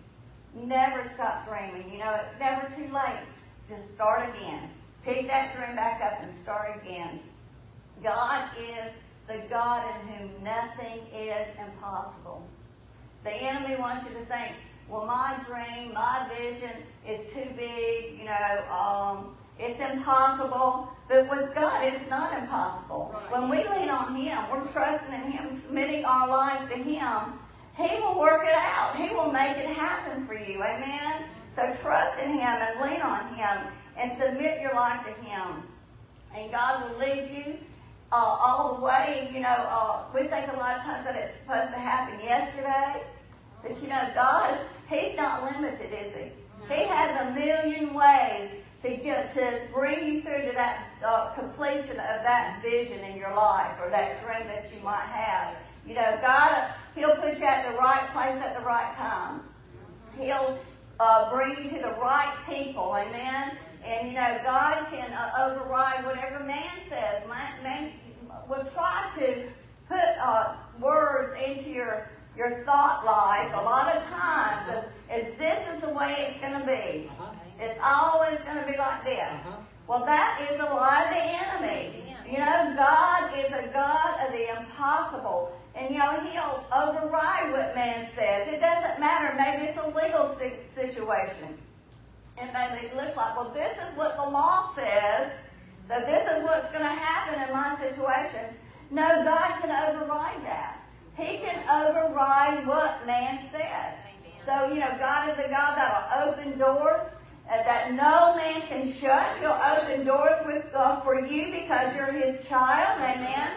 S3: Never stop dreaming. You know, it's never too late to start again. Pick that dream back up and start again. God is the God in whom nothing is impossible. The enemy wants you to think, well, my dream, my vision is too big, you know, um, it's impossible. But with God, it's not impossible. When we lean on Him, we're trusting in Him, submitting our lives to Him, He will work it out. He will make it happen for you. Amen? So trust in Him and lean on Him and submit your life to Him. And God will lead you uh, all the way. You know, uh, we think a lot of times that it's supposed to happen yesterday. But you know, God, He's not limited, is He? He has a million ways to get to bring you through to that uh, completion of that vision in your life or that dream that you might have. You know, God, He'll put you at the right place at the right time. He'll uh, bring you to the right people. Amen. And you know, God can uh, override whatever man says. Man, man will try to put uh, words into your your thought life a lot of times is this is the way it's going to be. It's always going to be like this. Uh-huh. Well, that is a lie of the enemy. You know, God is a God of the impossible. And, you know, he'll override what man says. It doesn't matter. Maybe it's a legal situation. And maybe it looks like, well, this is what the law says. So this is what's going to happen in my situation. No, God can override that. He can override what man says. So, you know, God is a God that'll open doors that no man can shut. He'll open doors with, uh, for you because you're his child. Amen.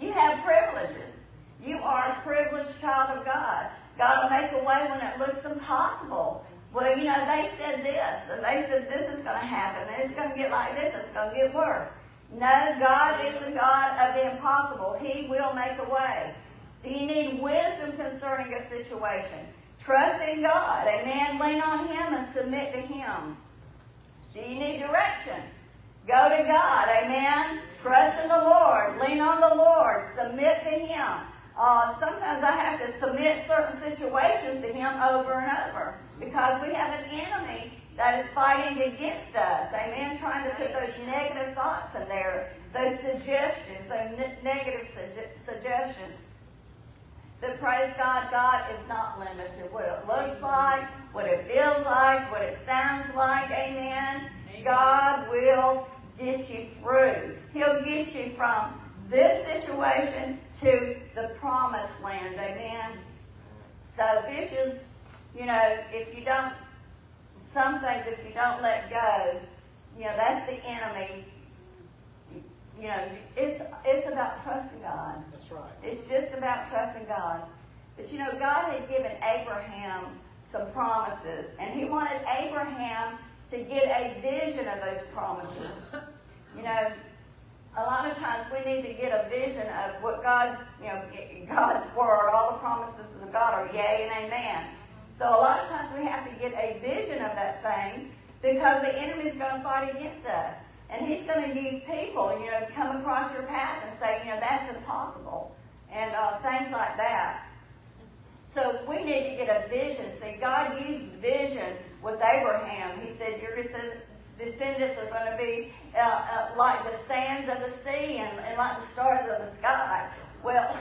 S3: You have privileges. You are a privileged child of God. God will make a way when it looks impossible. Well, you know, they said this, and they said this is going to happen, and it's going to get like this, it's going to get worse. No, God is the God of the impossible. He will make a way. Do you need wisdom concerning a situation? Trust in God. Amen. Lean on Him and submit to Him. Do you need direction? Go to God. Amen. Trust in the Lord. Lean on the Lord. Submit to Him. Uh, sometimes I have to submit certain situations to Him over and over because we have an enemy that is fighting against us. Amen. Trying to put those negative thoughts in there, those suggestions, those ne- negative suggestions. But praise God, God is not limited. What it looks like, what it feels like, what it sounds like, amen. God will get you through. He'll get you from this situation to the promised land, amen. So visions, you know, if you don't some things, if you don't let go, you know, that's the enemy. You know, it's, it's about trusting God.
S4: That's right.
S3: It's just about trusting God. But you know, God had given Abraham some promises, and he wanted Abraham to get a vision of those promises. You know, a lot of times we need to get a vision of what God's, you know, God's word, all the promises of God are yea and amen. So a lot of times we have to get a vision of that thing because the enemy's going to fight against us. And he's going to use people, you know, to come across your path and say, you know, that's impossible. And uh, things like that. So we need to get a vision. See, God used vision with Abraham. He said, your descendants are going to be uh, uh, like the sands of the sea and, and like the stars of the sky. Well,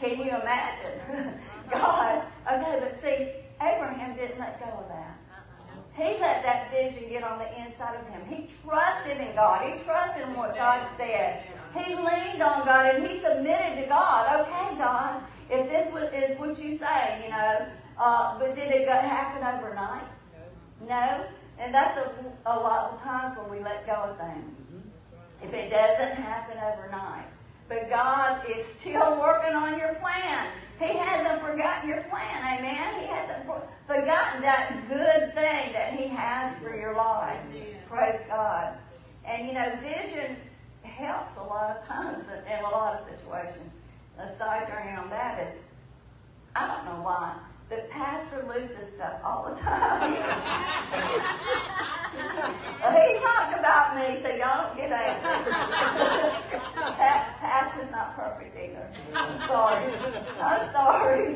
S3: can you imagine? God. Okay, but see, Abraham didn't let go of that. He let that vision get on the inside of him. He trusted in God. He trusted in what God said. He leaned on God and he submitted to God. Okay, God, if this is what you say, you know, uh, but did it happen overnight? No. And that's a, a lot of times when we let go of things. If it doesn't happen overnight. But God is still working on your plan. He hasn't forgotten your plan, amen? He hasn't forgotten that good thing that He has for your life. Praise God. And you know, vision helps a lot of times in, in a lot of situations. The side journey on that is, I don't know why, the pastor loses stuff all the time. he talked about me, so y'all don't get angry. pa- pastor's not perfect either. I'm sorry. I'm sorry.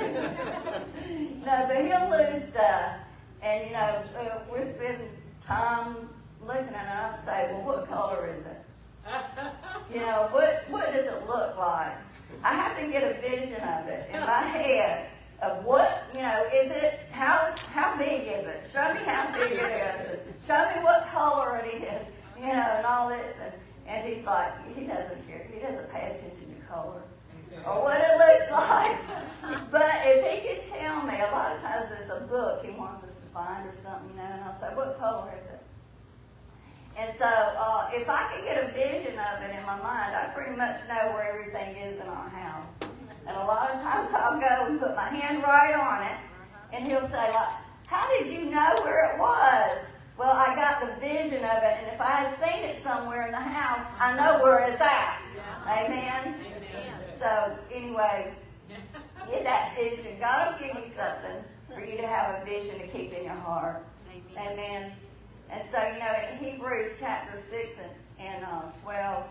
S3: no, but he'll lose stuff. And, you know, uh, we're spending time looking at it. I say, well, what color is it? You know, what, what does it look like? I have to get a vision of it in my head of what, you know, is it, how, how big is it? Show me how big it is. Show me what color it is, you know, and all this. And, and he's like, he doesn't care. He doesn't pay attention to color or what it looks like. But if he could tell me, a lot of times it's a book he wants us to find or something, you know, and I'll say, what color is it? And so uh, if I could get a vision of it in my mind, I pretty much know where everything is in our house. And a lot of times I'll go and put my hand right on it, and he'll say, like, how did you know where it was? Well, I got the vision of it, and if I had seen it somewhere in the house, I know where it's at. amen Amen? So, anyway, get that vision. God will give you something for you to have a vision to keep in your heart. Amen. And so, you know, in Hebrews chapter 6 and, and uh, 12,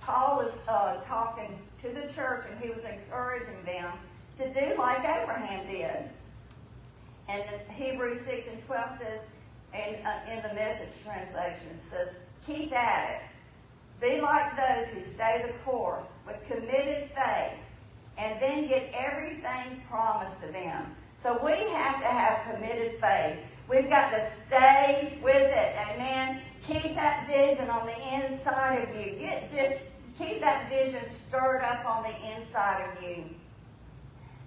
S3: Paul was uh, talking to the church and he was encouraging them to do like Abraham did. And Hebrews 6 and 12 says, and uh, in the message translation, it says, keep at it. Be like those who stay the course with committed faith and then get everything promised to them. So we have to have committed faith. We've got to stay with it. Amen. Keep that vision on the inside of you. Get just keep that vision stirred up on the inside of you.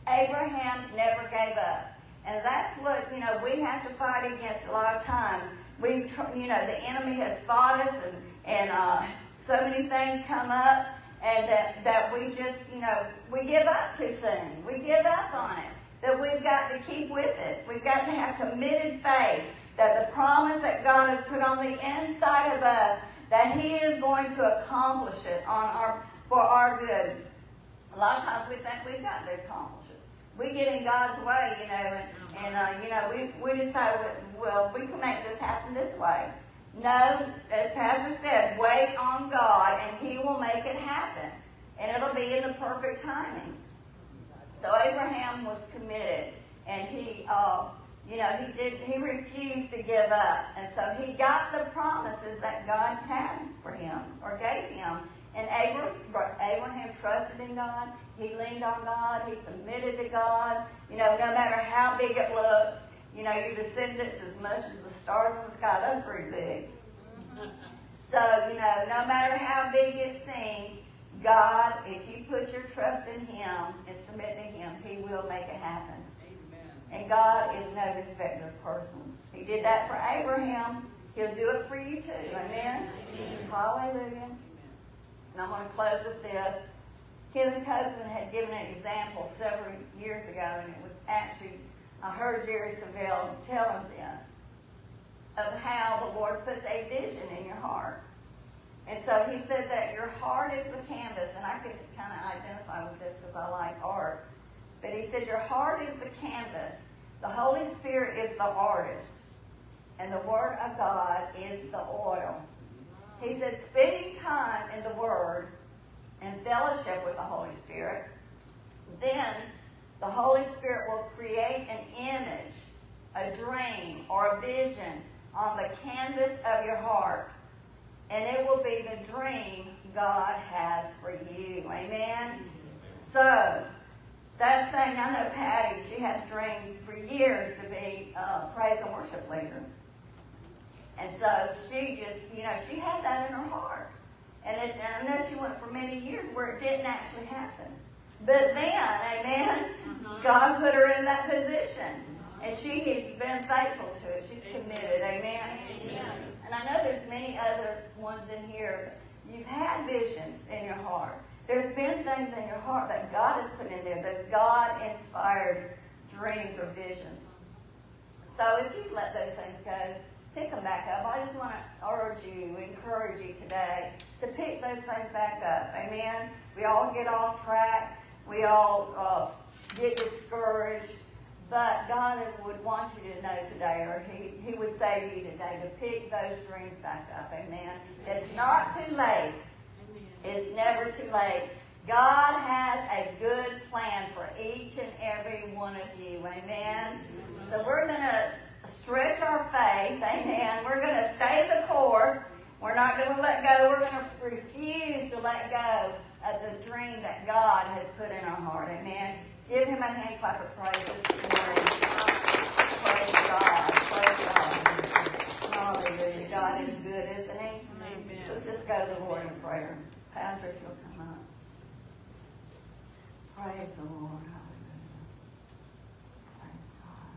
S3: Abraham never gave up. And that's what, you know, we have to fight against a lot of times. We, you know, the enemy has fought us and, and uh, so many things come up and that, that we just, you know, we give up too soon. We give up on it that we've got to keep with it. We've got to have committed faith that the promise that God has put on the inside of us, that He is going to accomplish it on our for our good. A lot of times we think we've got to accomplish it. We get in God's way, you know, and, and uh, you know, we, we decide, well, we can make this happen this way. No, as Pastor said, wait on God and He will make it happen. And it'll be in the perfect timing. So Abraham was committed, and he, uh, you know, he did. He refused to give up, and so he got the promises that God had for him or gave him. And Abraham trusted in God. He leaned on God. He submitted to God. You know, no matter how big it looks, you know, your descendants as much as the stars in the sky. That's pretty big. So, you know, no matter how big it seems, God, if you put your trust in Him and submit to Him, He will make it happen. Amen. And God is no respecter of persons. He did that for Abraham. He'll do it for you too. Amen. Amen. Hallelujah. And I'm going to close with this. Kenneth Copeland had given an example several years ago, and it was actually, I heard Jerry Savelle tell him this, of how the Lord puts a vision in your heart. And so he said that your heart is the canvas, and I could kind of identify with this because I like art. But he said your heart is the canvas, the Holy Spirit is the artist, and the Word of God is the oil. He said spending time in the Word and fellowship with the Holy Spirit, then the Holy Spirit will create an image, a dream, or a vision on the canvas of your heart and it will be the dream God has for you. Amen? So, that thing, I know Patty, she had dreamed for years to be a praise and worship leader. And so she just, you know, she had that in her heart. And, it, and I know she went for many years where it didn't actually happen. But then, amen, uh-huh. God put her in that position. And she has been faithful to it. She's committed. Amen. Amen. And I know there's many other ones in here. You've had visions in your heart. There's been things in your heart that God has put in there. Those God-inspired dreams or visions. So if you've let those things go, pick them back up. I just want to urge you, encourage you today to pick those things back up. Amen. We all get off track. We all uh, get discouraged. But God would want you to know today, or he, he would say to you today, to pick those dreams back up. Amen. It's not too late. It's never too late. God has a good plan for each and every one of you. Amen. So we're going to stretch our faith. Amen. We're going to stay the course. We're not going to let go. We're going to refuse to let go of the dream that God has put in our heart. Amen. Give him a hand clap of praise this morning. Praise God. Praise God. Hallelujah. God is good, isn't he?
S2: Amen.
S3: Let's just go to the Lord in prayer. Pastor, if you'll come up. Praise the Lord. Hallelujah. Praise God.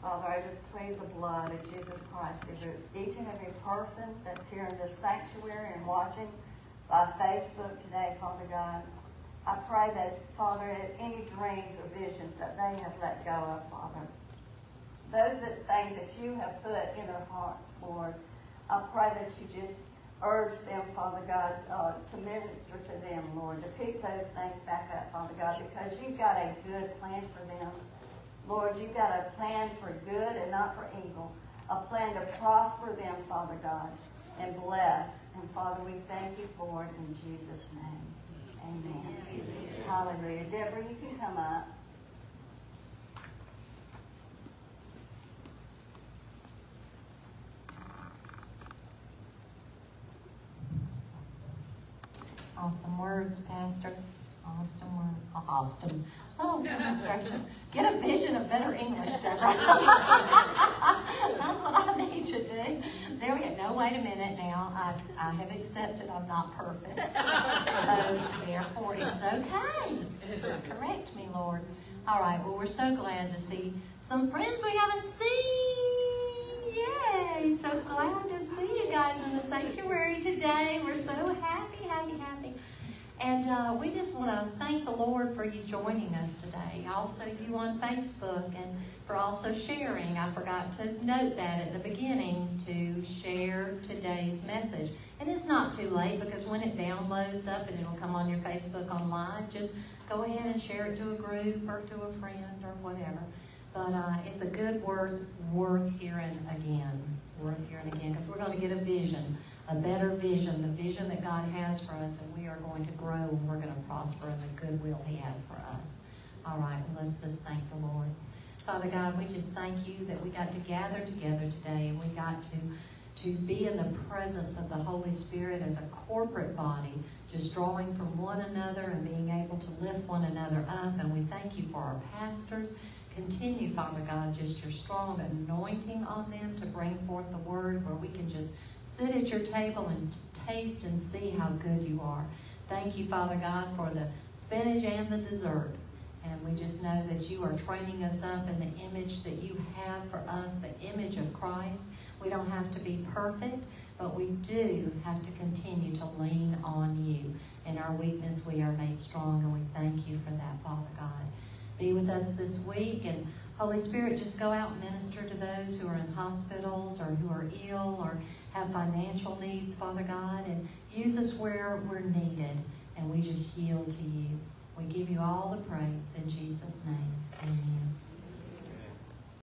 S3: Father, I just plead the blood of Jesus Christ over each and every person that's here in this sanctuary and watching by Facebook today, Father God. I pray that, Father, any dreams or visions that they have let go of, Father, those that, things that you have put in their hearts, Lord, I pray that you just urge them, Father God, uh, to minister to them, Lord, to pick those things back up, Father God, because you've got a good plan for them. Lord, you've got a plan for good and not for evil, a plan to prosper them, Father God, and bless. And Father, we thank you for it in Jesus' name. Amen. Hallelujah. Deborah, you can come up.
S1: Awesome words, Pastor. Awesome word. Oh, awesome. Oh, goodness gracious. Get a vision of better English, Deborah. That's what I need to do. There we go. No, wait a minute now. I, I have accepted I'm not perfect. So, therefore, it's okay. Just correct me, Lord. All right. Well, we're so glad to see some friends we haven't seen. Yay! So glad to see you guys in the sanctuary today. We're so happy, happy, happy. And uh, we just want to thank the Lord for you joining us today. Also, you on Facebook and for also sharing. I forgot to note that at the beginning to share today's message. And it's not too late because when it downloads up and it'll come on your Facebook online, just go ahead and share it to a group or to a friend or whatever. But uh, it's a good word worth hearing again. Worth hearing again because we're going to get a vision, a better vision, the vision that God has for us, and we are going to grow and we're going to prosper in the goodwill He has for us. All right, let's just thank the Lord. Father God, we just thank you that we got to gather together today and we got to, to be in the presence of the Holy Spirit as a corporate body, just drawing from one another and being able to lift one another up. And we thank you for our pastors. Continue, Father God, just your strong anointing on them to bring forth the word where we can just sit at your table and taste and see how good you are. Thank you, Father God, for the spinach and the dessert. And we just know that you are training us up in the image that you have for us, the image of Christ. We don't have to be perfect, but we do have to continue to lean on you. In our weakness, we are made strong, and we thank you for that, Father God. Be with us this week, and Holy Spirit, just go out and minister to those who are in hospitals or who are ill or have financial needs, Father God, and use us where we're needed, and we just yield to you. We give you all the praise in Jesus' name. Amen.